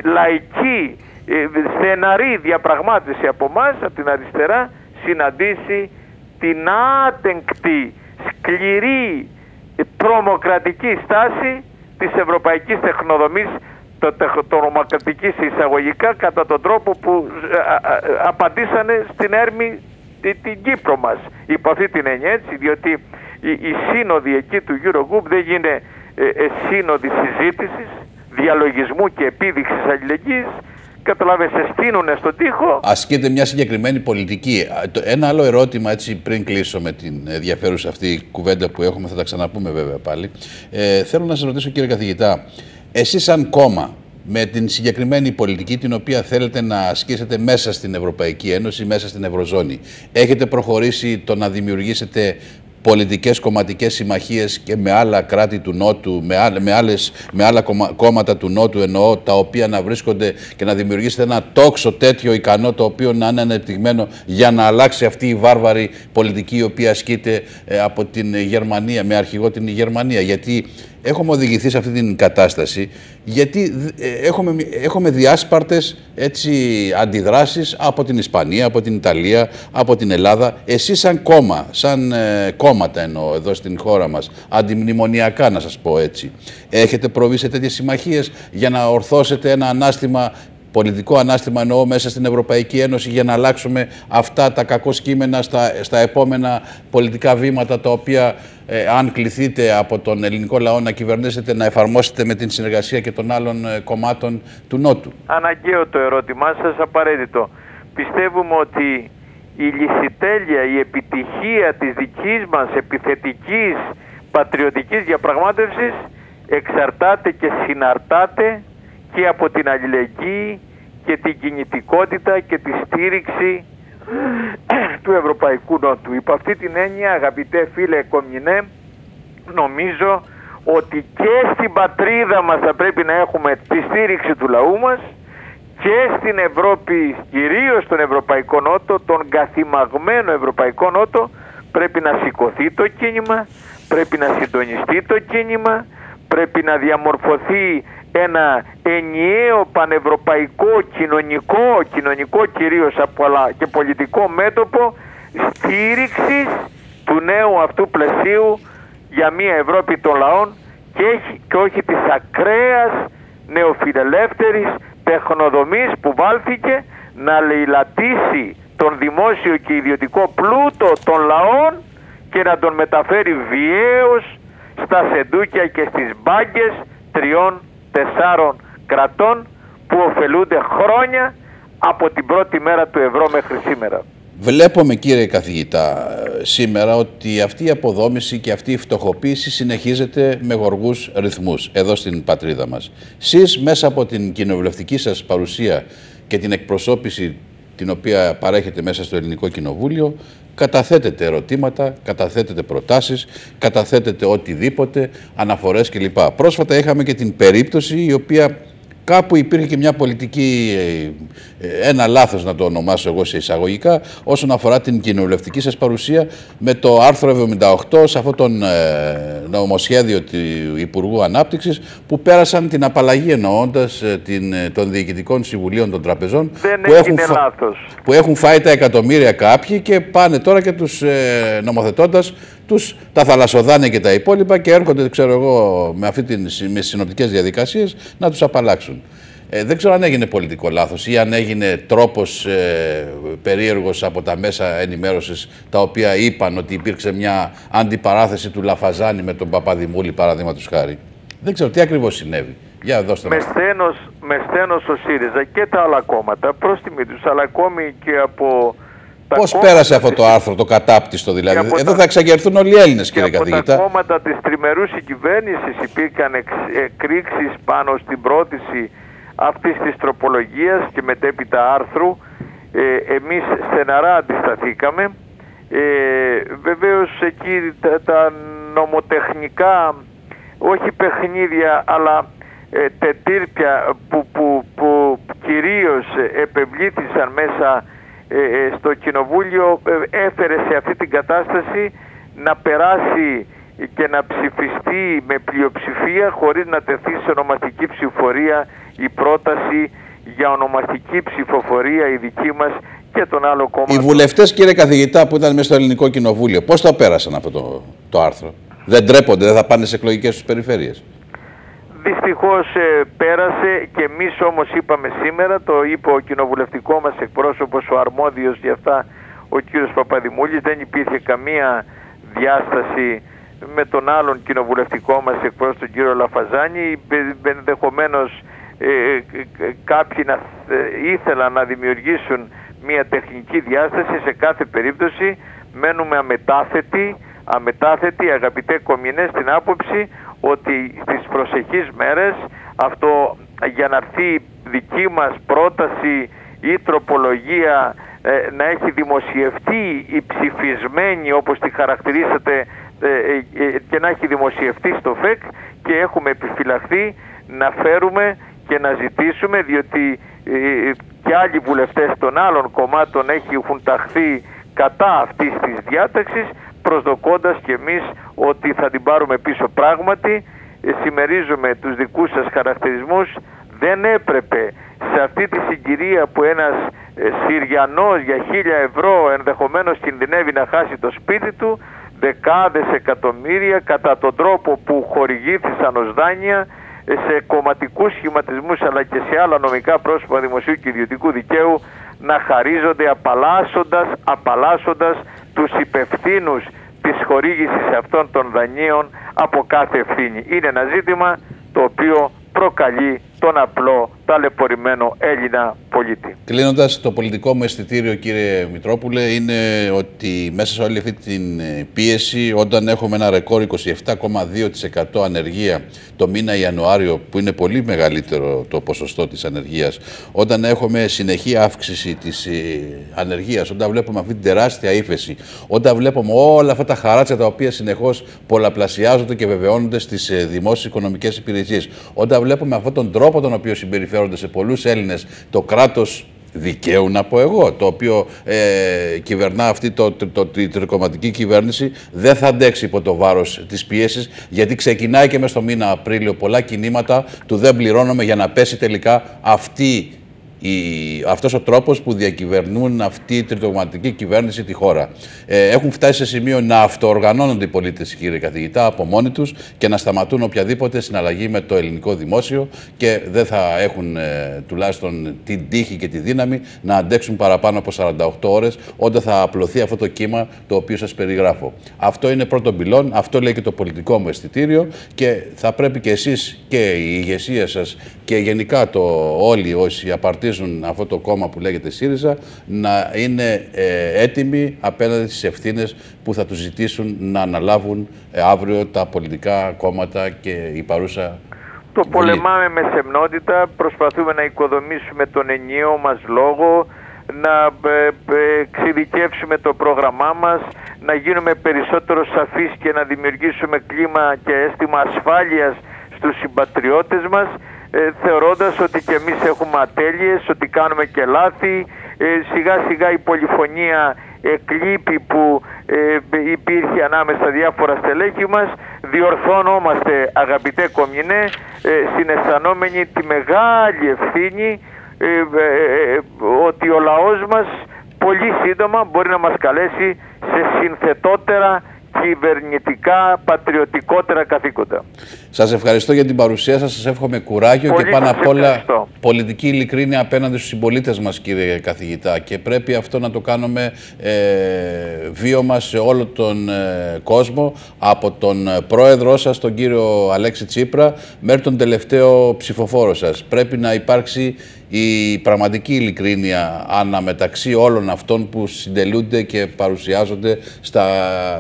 λαϊκή ε, στεναρή διαπραγμάτευση από εμάς από την αριστερά συναντήσει την άτεγκτη σκληρή τρομοκρατική στάση της ευρωπαϊκής τεχνοδομής το, τρομοκρατικής εισαγωγικά κατά τον τρόπο που ε, ε, απαντήσανε στην έρμη την Κύπρο μας. Υπό αυτή την έννοια έτσι διότι η, η σύνοδη εκεί του Eurogroup δεν γίνεται ε, ε, σύνοδη συζήτησης διαλογισμού και επίδειξης αλληλεγγύης καταλάβες, στείνουν στον τοίχο. Ασκείται μια συγκεκριμένη πολιτική. Ένα άλλο ερώτημα, έτσι πριν κλείσω με την ενδιαφέρουσα αυτή κουβέντα που έχουμε, θα τα ξαναπούμε βέβαια πάλι. Ε, θέλω να σας ρωτήσω κύριε καθηγητά, εσείς σαν κόμμα, με την συγκεκριμένη πολιτική την οποία θέλετε να ασκήσετε μέσα στην Ευρωπαϊκή Ένωση, μέσα στην Ευρωζώνη. Έχετε προχωρήσει το να δημιουργήσετε πολιτικές κομματικές συμμαχίες και με άλλα κράτη του Νότου, με, άλλες, με, άλλες, με άλλα κόμματα του Νότου εννοώ, τα οποία να βρίσκονται και να δημιουργήσετε ένα τόξο τέτοιο ικανό το οποίο να είναι ανεπτυγμένο για να αλλάξει αυτή η βάρβαρη πολιτική η οποία ασκείται ε, από την Γερμανία, με αρχηγό την Γερμανία. Γιατί έχουμε οδηγηθεί σε αυτή την κατάσταση γιατί ε, έχουμε, έχουμε διάσπαρτες έτσι, αντιδράσεις από την Ισπανία, από την Ιταλία, από την Ελλάδα. Εσείς σαν κόμμα, σαν ε, κόμματα εννοώ εδώ στην χώρα μας, αντιμνημονιακά να σας πω έτσι, έχετε προβεί σε τέτοιες συμμαχίες για να ορθώσετε ένα ανάστημα πολιτικό ανάστημα εννοώ μέσα στην Ευρωπαϊκή Ένωση για να αλλάξουμε αυτά τα κακό κείμενα στα, στα επόμενα πολιτικά βήματα τα οποία ε, αν κληθείτε από τον ελληνικό λαό να κυβερνήσετε να εφαρμόσετε με την συνεργασία και των άλλων ε, κομμάτων του Νότου. Αναγκαίο το ερώτημά σας, απαραίτητο. Πιστεύουμε ότι η λυσιτέλεια, η επιτυχία της δικής μας επιθετικής πατριωτικής διαπραγμάτευσης εξαρτάται και συναρτάται και από την αλληλεγγύη και την κινητικότητα και τη στήριξη του Ευρωπαϊκού Νότου. Υπό αυτή την έννοια αγαπητέ φίλε Κομινέ νομίζω ότι και στην πατρίδα μας θα πρέπει να έχουμε τη στήριξη του λαού μας και στην Ευρώπη, κυρίως στον Ευρωπαϊκό Νότο, τον καθημαγμένο Ευρωπαϊκό Νότο πρέπει να σηκωθεί το κίνημα, πρέπει να συντονιστεί το κίνημα, πρέπει να διαμορφωθεί ένα ενιαίο πανευρωπαϊκό κοινωνικό, κοινωνικό κυρίως από αλλά και πολιτικό μέτωπο στήριξης του νέου αυτού πλαισίου για μια Ευρώπη των λαών και, και όχι της ακραίας νεοφιλελεύθερης τεχνοδομής που βάλθηκε να λαιλατήσει τον δημόσιο και ιδιωτικό πλούτο των λαών και να τον μεταφέρει βιαίως στα σεντούκια και στις μπάγκες τριών τεσσάρων κρατών που ωφελούνται χρόνια από την πρώτη μέρα του ευρώ μέχρι σήμερα. Βλέπουμε κύριε καθηγητά σήμερα ότι αυτή η αποδόμηση και αυτή η φτωχοποίηση συνεχίζεται με γοργούς ρυθμούς εδώ στην πατρίδα μας. Σεις μέσα από την κοινοβουλευτική σας παρουσία και την εκπροσώπηση την οποία παρέχετε μέσα στο Ελληνικό Κοινοβούλιο καταθέτετε ερωτήματα, καταθέτετε προτάσεις, καταθέτετε οτιδήποτε, αναφορές κλπ. Πρόσφατα είχαμε και την περίπτωση η οποία κάπου υπήρχε και μια πολιτική, ε, ένα λάθος να το ονομάσω εγώ σε εισαγωγικά, όσον αφορά την κοινοβουλευτική σας παρουσία με το άρθρο 78 σε αυτό το ε, νομοσχέδιο του Υπουργού Ανάπτυξης που πέρασαν την απαλλαγή εννοώντας ε, των διοικητικών συμβουλίων των τραπεζών Δεν που, έχουν λάθος. που έχουν φάει τα εκατομμύρια κάποιοι και πάνε τώρα και τους ε, νομοθετώντας τους, τα θαλασσοδάνεια και τα υπόλοιπα και έρχονται, ξέρω εγώ, με, αυτή την, με συνοπτικές διαδικασίες να τους απαλλάξουν. Ε, δεν ξέρω αν έγινε πολιτικό λάθος ή αν έγινε τρόπος ε, περίεργος από τα μέσα ενημέρωσης τα οποία είπαν ότι υπήρξε μια αντιπαράθεση του Λαφαζάνη με τον Παπαδημούλη παραδείγματος χάρη. Δεν ξέρω τι ακριβώς συνέβη. Για δώστε με, στένος, με στένος ο ΣΥΡΙΖΑ και τα άλλα κόμματα προς τιμή τους, αλλά ακόμη και από Πώς πέρασε αυτό το άρθρο, το κατάπτυστο δηλαδή; Εδώ θα εξαγερθούν όλοι οι Έλληνες, κύριε καθηγητά. Από τα κόμματα της τριμερούς κυβέρνηση υπήρχαν εκρήξεις πάνω στην πρόταση αυτής της τροπολογίας και μετέπειτα άρθρου. Ε, εμείς στεναρά αντισταθήκαμε. Ε, βεβαίως εκεί τα, νομοτεχνικά, όχι παιχνίδια, αλλά ε, τετήρπια που, που, που κυρίως επευλήθησαν μέσα ε, ε, στο Κοινοβούλιο ε, έφερε σε αυτή την κατάσταση να περάσει και να ψηφιστεί με πλειοψηφία χωρίς να τεθεί σε ονομαστική ψηφοφορία η πρόταση για ονομαστική ψηφοφορία η δική μας και τον άλλο κόμμα. Οι βουλευτές κύριε καθηγητά που ήταν μέσα στο Ελληνικό Κοινοβούλιο πώς το πέρασαν αυτό το, το άρθρο; Δεν τρέπονται, δεν θα πάνε σε εκλογικές τους περιφέρειες; Δυστυχώς ε, πέρασε και εμείς όμως είπαμε σήμερα, το είπε ο κοινοβουλευτικό μας εκπρόσωπος, ο αρμόδιος για αυτά, ο κύριος Παπαδημούλης, δεν υπήρχε καμία διάσταση με τον άλλον κοινοβουλευτικό μας εκπρόσωπο, τον κύριο Λαφαζάνη, ενδεχομένως ε, ε, κάποιοι να, ε, ήθελαν να δημιουργήσουν μια τεχνική διάσταση, σε κάθε περίπτωση μένουμε αμετάθετοι, αμετάθετοι αγαπητέ κομινές στην άποψη ότι στις προσεχείς μέρες αυτό για να έρθει δική μας πρόταση ή τροπολογία ε, να έχει δημοσιευτεί η ψηφισμένη όπως τη χαρακτηρίσατε ε, ε, και να έχει δημοσιευτεί στο ΦΕΚ και έχουμε επιφυλαχθεί να φέρουμε και να ζητήσουμε διότι και άλλοι βουλευτές των άλλων κομμάτων έχουν ταχθεί κατά αυτής της διάταξης προσδοκώντας και εμείς ότι θα την πάρουμε πίσω. Πράγματι ε, συμμερίζουμε τους δικούς σας χαρακτηρισμούς. Δεν έπρεπε σε αυτή τη συγκυρία που ένας ε, Συριανός για χίλια ευρώ ενδεχομένως κινδυνεύει να χάσει το σπίτι του δεκάδες εκατομμύρια κατά τον τρόπο που χορηγήθησαν ως δάνεια ε, σε κομματικούς σχηματισμούς αλλά και σε άλλα νομικά πρόσωπα δημοσίου και ιδιωτικού δικαίου να χαρίζονται απαλλάσσοντας, απαλλάσσοντας τους υπευθύνους της χορήγησης αυτών των δανείων από κάθε ευθύνη. Είναι ένα ζήτημα το οποίο προκαλεί τον απλό ταλαιπωρημένο Έλληνα πολίτη. Κλείνοντας, το πολιτικό μου αισθητήριο, κύριε Μητρόπουλε, είναι ότι μέσα σε όλη αυτή την ε, πίεση, όταν έχουμε ένα ρεκόρ 27,2% ανεργία το μήνα Ιανουάριο, που είναι πολύ μεγαλύτερο το ποσοστό της ανεργίας, όταν έχουμε συνεχή αύξηση της ε, ανεργίας, όταν βλέπουμε αυτή την τεράστια ύφεση, όταν βλέπουμε όλα αυτά τα χαράτσια τα οποία συνεχώς πολλαπλασιάζονται και βεβαιώνονται στις ε, δημόσιες οικονομικές υπηρεσίες, όταν βλέπουμε αυτόν τον τρόπο τρόπο τον οποίο συμπεριφέρονται σε πολλούς Έλληνες το κράτος δικαίου να πω εγώ, το οποίο ε, κυβερνά αυτή το, το, το, η τρικοματική κυβέρνηση, δεν θα αντέξει υπό το βάρος της πίεσης, γιατί ξεκινάει και μέσα στο μήνα Απρίλιο πολλά κινήματα του δεν πληρώνουμε για να πέσει τελικά αυτή η, αυτός ο τρόπος που διακυβερνούν αυτή η τριτογματική κυβέρνηση τη χώρα. Ε, έχουν φτάσει σε σημείο να αυτοοργανώνονται οι πολίτες, κύριε καθηγητά, από μόνοι τους και να σταματούν οποιαδήποτε συναλλαγή με το ελληνικό δημόσιο και δεν θα έχουν ε, τουλάχιστον την τύχη και τη δύναμη να αντέξουν παραπάνω από 48 ώρες όταν θα απλωθεί αυτό το κύμα το οποίο σας περιγράφω. Αυτό είναι πρώτο πυλόν, αυτό λέει και το πολιτικό μου αισθητήριο και θα πρέπει και εσείς και η ηγεσία σας και γενικά το όλοι όσοι απαρτίζουν αυτό το κόμμα που λέγεται ΣΥΡΙΖΑ να είναι ε, έτοιμοι απέναντι στις ευθύνες που θα τους ζητήσουν να αναλάβουν ε, αύριο τα πολιτικά κόμματα και η παρούσα Το πολεμάμε με σεμνότητα, προσπαθούμε να οικοδομήσουμε τον ενιαίο μας λόγο, να ε, εξειδικεύσουμε το πρόγραμμά μας, να γίνουμε περισσότερο σαφείς και να δημιουργήσουμε κλίμα και αίσθημα ασφάλειας στους συμπατριώτες μας ε, θεωρώντας ότι και εμείς έχουμε ατέλειες, ότι κάνουμε και λάθη. Ε, σιγά σιγά η πολυφωνία εκλείπει που ε, υπήρχε ανάμεσα στα διάφορα στελέχη μας. Διορθώνομαστε αγαπητέ Κομινέ, ε, συναισθανόμενοι τη μεγάλη ευθύνη ε, ε, ότι ο λαός μας πολύ σύντομα μπορεί να μας καλέσει σε συνθετότερα κυβερνητικά, πατριωτικότερα καθήκοντα. Σας ευχαριστώ για την παρουσία σας, σας εύχομαι κουράγιο και πάνω απ' όλα πολιτική ειλικρίνεια απέναντι στους συμπολίτες μας κύριε καθηγητά και πρέπει αυτό να το κάνουμε ε, βίωμα σε όλο τον ε, κόσμο από τον πρόεδρό σας, τον κύριο Αλέξη Τσίπρα μέχρι τον τελευταίο ψηφοφόρο σας. Πρέπει να υπάρξει η πραγματική ειλικρίνεια αναμεταξύ όλων αυτών που συντελούνται και παρουσιάζονται στα,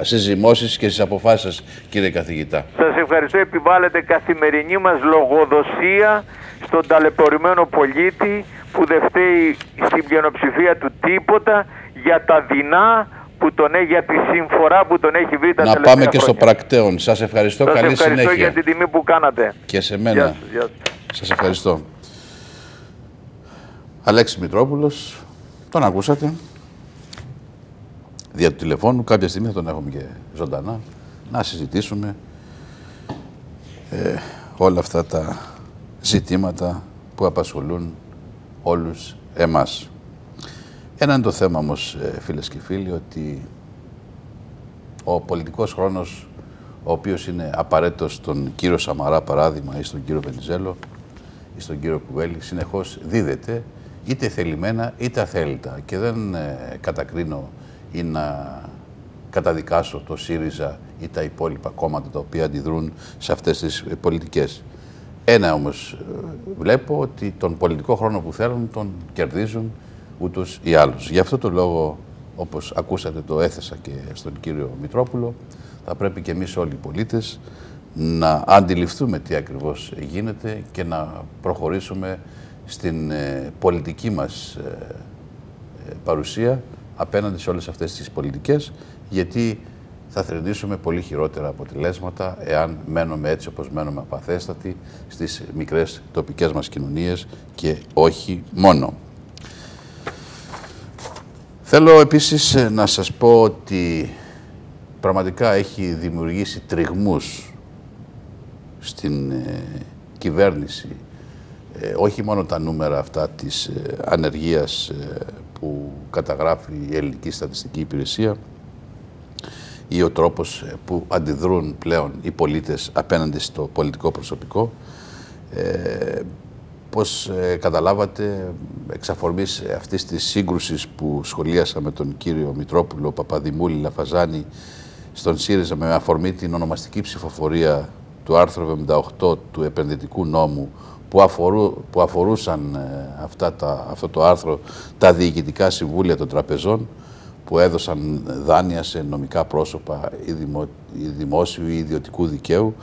στις ζυμώσεις και στις αποφάσεις σας, κύριε καθηγητά. Σας ευχαριστώ. Επιβάλλεται καθημερινή μας λογοδοσία στον ταλαιπωρημένο πολίτη που δεν φταίει στην πλειονοψηφία του τίποτα για τα δεινά που τον έχει, για τη συμφορά που τον έχει βρει τα Να πάμε και στο πρακτέον. Σας ευχαριστώ. Σας Καλή ευχαριστώ συνέχεια. για την τιμή που κάνατε. Και σε μένα. Σας ευχαριστώ. Αλέξης Μητρόπουλος, τον ακούσατε. Δια του τηλεφώνου, κάποια στιγμή θα τον έχουμε και ζωντανά, να συζητήσουμε ε, όλα αυτά τα ζητήματα που απασχολούν όλους εμάς. Ένα είναι το θέμα όμως, ε, φίλες και φίλοι, ότι ο πολιτικός χρόνος, ο οποίος είναι απαραίτητος στον κύριο Σαμαρά παράδειγμα ή στον κύριο Βενιζέλο ή στον κύριο Κουβέλη, συνεχώς δίδεται είτε θελημένα είτε αθέλητα. Και δεν ε, κατακρίνω ή να καταδικάσω το ΣΥΡΙΖΑ ή τα υπόλοιπα κόμματα τα οποία αντιδρούν σε αυτές τις ε, πολιτικές. Ένα όμως ε, βλέπω ότι τον πολιτικό χρόνο που θέλουν τον κερδίζουν ούτως ή άλλους. Γι' αυτό το λόγο, όπως ακούσατε το έθεσα και στον κύριο Μητρόπουλο, θα πρέπει και εμείς όλοι οι πολίτες να αντιληφθούμε τι ακριβώς γίνεται και να προχωρήσουμε στην ε, πολιτική μας ε, ε, παρουσία απέναντι σε όλες αυτές τις πολιτικές, γιατί θα θρυνήσουμε πολύ χειρότερα αποτελέσματα εάν μένουμε έτσι όπως μένουμε απαθέστατοι στις μικρές τοπικές μας κοινωνίες και όχι μόνο. Θέλω επίσης να σας πω ότι πραγματικά έχει δημιουργήσει τριγμούς στην κυβέρνηση ε, όχι μόνο τα νούμερα αυτά της ε, ανεργίας ε, που καταγράφει η Ελληνική Στατιστική Υπηρεσία ή ο τρόπος που αντιδρούν πλέον οι πολίτες απέναντι στο πολιτικό προσωπικό. Ε, πώς καταλάβατε εξ αφορμής αυτής της σύγκρουσης που σχολίασα με τον κύριο Μητρόπουλο, Παπαδημούλη, Λαφαζάνη στον ΣΥΡΙΖΑ με αφορμή την ονομαστική ψηφοφορία του άρθρου 78 του επενδυτικού νόμου που, αφορού, που αφορούσαν ε, αυτά τα, αυτό το άρθρο τα διοικητικά συμβούλια των τραπεζών που έδωσαν δάνεια σε νομικά πρόσωπα ή, δημο, ή δημόσιου ή ιδιωτικού δικαίου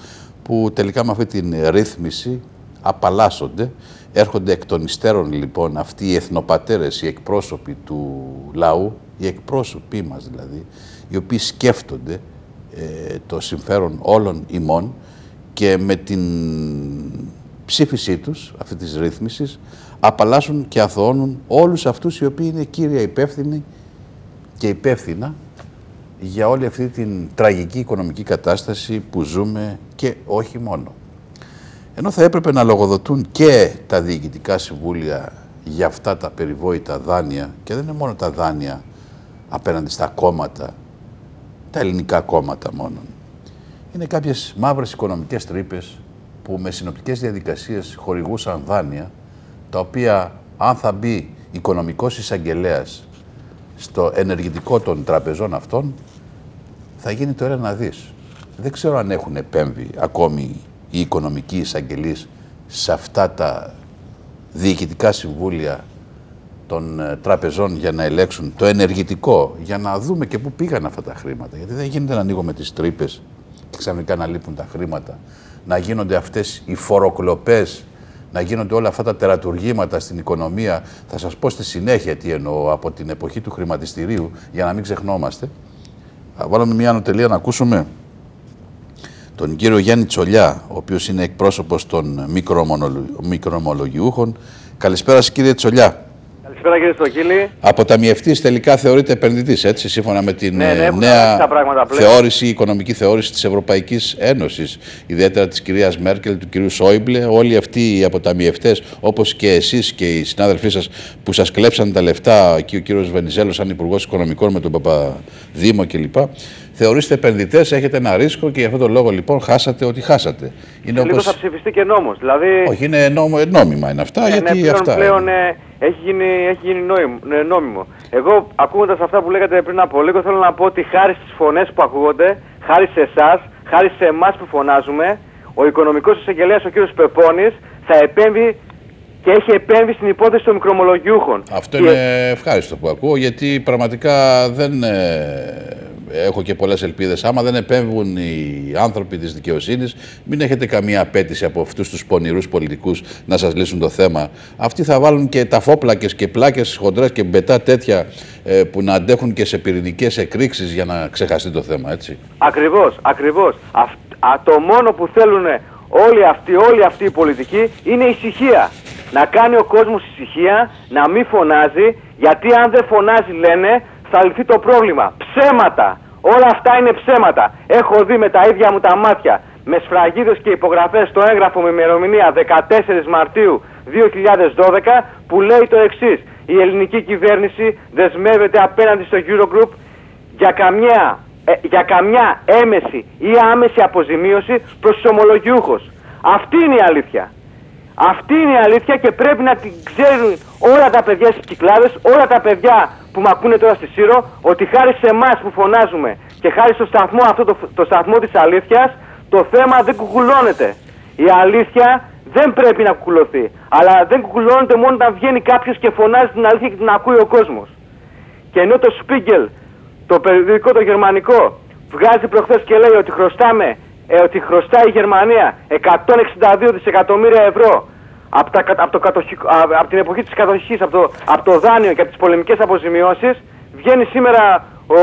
που τελικά με αυτή την ρύθμιση απαλλάσσονται. Έρχονται εκ των υστέρων λοιπόν αυτοί οι εθνοπατέρες, οι εκπρόσωποι του λαού, οι εκπρόσωποι μας δηλαδή, οι οποίοι σκέφτονται ε, το συμφέρον όλων ημών και με την ψήφισή τους, αυτή της ρύθμισης, απαλλάσσουν και αθωώνουν όλους αυτούς οι οποίοι είναι κύρια υπεύθυνοι και υπεύθυνα για όλη αυτή την τραγική οικονομική κατάσταση που ζούμε και όχι μόνο. Ενώ θα έπρεπε να λογοδοτούν και τα διοικητικά συμβούλια για αυτά τα περιβόητα δάνεια και δεν είναι μόνο τα δάνεια απέναντι στα κόμματα, τα ελληνικά κόμματα μόνο. Είναι κάποιες μαύρες οικονομικές τρύπες που με συνοπτικές διαδικασίες χορηγούσαν δάνεια, τα οποία αν θα μπει οικονομικός εισαγγελέας στο ενεργητικό των τραπεζών αυτών, θα γίνει το ένα να δεις. Δεν ξέρω αν έχουν επέμβει ακόμη οι οικονομικοί εισαγγελείς σε αυτά τα διοικητικά συμβούλια των ε, τραπεζών για να ελέξουν το ενεργητικό, για να δούμε και πού πήγαν αυτά τα χρήματα. Γιατί δεν γίνεται να ανοίγουμε τις τρύπες και ξαφνικά να λείπουν τα χρήματα να γίνονται αυτές οι φοροκλοπές, να γίνονται όλα αυτά τα τερατουργήματα στην οικονομία. Θα σας πω στη συνέχεια τι εννοώ από την εποχή του χρηματιστηρίου, για να μην ξεχνόμαστε. Βάλαμε μια ανωτελεία να ακούσουμε. τον κύριο Γιάννη Τσολιά, ο οποίος είναι εκπρόσωπος των μικρομολογιούχων. Καλησπέρα σας κύριε Τσολιά. Καλησπέρα κύριε Στρογγύλη. Αποταμιευτή τελικά θεωρείται επενδυτής, έτσι, σύμφωνα με την Ναι, ναι, ε, έχουν νέα αλλάξει τα πράγματα πλέον. θεώρηση, οικονομική θεώρηση της Ευρωπαϊκής Ένωσης. Ιδιαίτερα της κυρίας Μέρκελ, του κυρίου Σόιμπλε. Όλοι αυτοί οι αποταμιευτέ, όπως και εσείς και οι συνάδελφοί σας που σας κλέψαν τα λεφτά, και ο κύριος Βενιζέλος, σαν υπουργός Οικονομικών με τον Παπαδήμο κλπ. Θεωρείστε επενδυτές, έχετε ένα ρίσκο και γι' αυτόν τον λόγο λοιπόν χάσατε ό,τι χάσατε. Είναι Λίγος θα ψηφιστεί και νόμος. Δηλαδή, Όχι, είναι νόμο, νόμιμα είναι αυτά, ε, γιατί ναι, πλέον, αυτά. πλέον ε, έχει γίνει, έχει γίνει νόημο- ε, νόμιμο. Εγώ ακούγοντας αυτά που λέγατε πριν από λίγο θέλω να πω ότι χάρη στις φωνές που ακούγονται, χάρη σε εσάς, χάρη σε εμάς που φωνάζουμε, ο οικονομικός εισαγγελέας ο κύριος Πεπώνης θα επέμβει και έχει επέμβει στην υπόθεση των μικρομολογιούχων. Αυτό Και- είναι ευχάριστο που ακούω, γιατί πραγματικά δεν ε, έχω και πολλές ελπίδες. Άμα δεν επέμβουν οι άνθρωποι της δικαιοσύνης, μην έχετε καμία απέτηση από αυτούς τους πονηρούς πολιτικούς να σας λύσουν το θέμα. Αυτοί θα βάλουν και ταφόπλακες και πλάκες χοντρές και μπετά τέτοια ε, που να αντέχουν και σε πυρηνικές εκρήξεις για να ξεχαστεί το θέμα, έτσι. Ακριβώς, ακριβώς. Αυ- α, το μόνο που θέλουν όλοι αυτοί, όλοι αυτοί οι πολιτικοί είναι ησυχία. Να κάνει ο κόσμος ησυχία, να μην φωνάζει, γιατί αν δεν φωνάζει λένε θα λυθεί το πρόβλημα. Ψέματα. Όλα αυτά είναι ψέματα. Έχω δει με τα ίδια μου τα μάτια, με σφραγίδες και υπογραφές στο έγγραφο με ημερομηνία 14 Μαρτίου 2012 που λέει το εξής. Η ελληνική κυβέρνηση δεσμεύεται απέναντι στο Eurogroup για καμιά, ε, για καμιά έμεση ή άμεση αποζημίωση προς τους ομολογιούχους. Αυτή είναι η αλήθεια. Αυτή είναι η αλήθεια και πρέπει να την ξέρουν όλα τα παιδιά στις κυκλάδες, όλα τα παιδιά που με ακούνε τώρα στη Σύρο, ότι χάρη σε εμάς που φωνάζουμε και χάρη στο σταθμό αυτό, το, το σταθμό της αλήθειας, το θέμα δεν κουκουλώνεται. Η αλήθεια δεν πρέπει να κουκουλωθεί. Αλλά δεν κουκουλώνεται μόνο όταν βγαίνει κάποιος και φωνάζει την αλήθεια και την ακούει ο κόσμος. Και ενώ το Spiegel, το περιοδικό το γερμανικό, βγάζει προχθές και λέει ότι χρωστάμε, ε, ότι χρωστάει η Γερμανία 162 δισεκατομμύρια ευρώ από, τα, κατ- από, το κατοχικό- α, από την εποχή της κατοχής, από το, από το δάνειο και από τις πολεμικές αποζημιώσεις, βγαίνει σήμερα ο,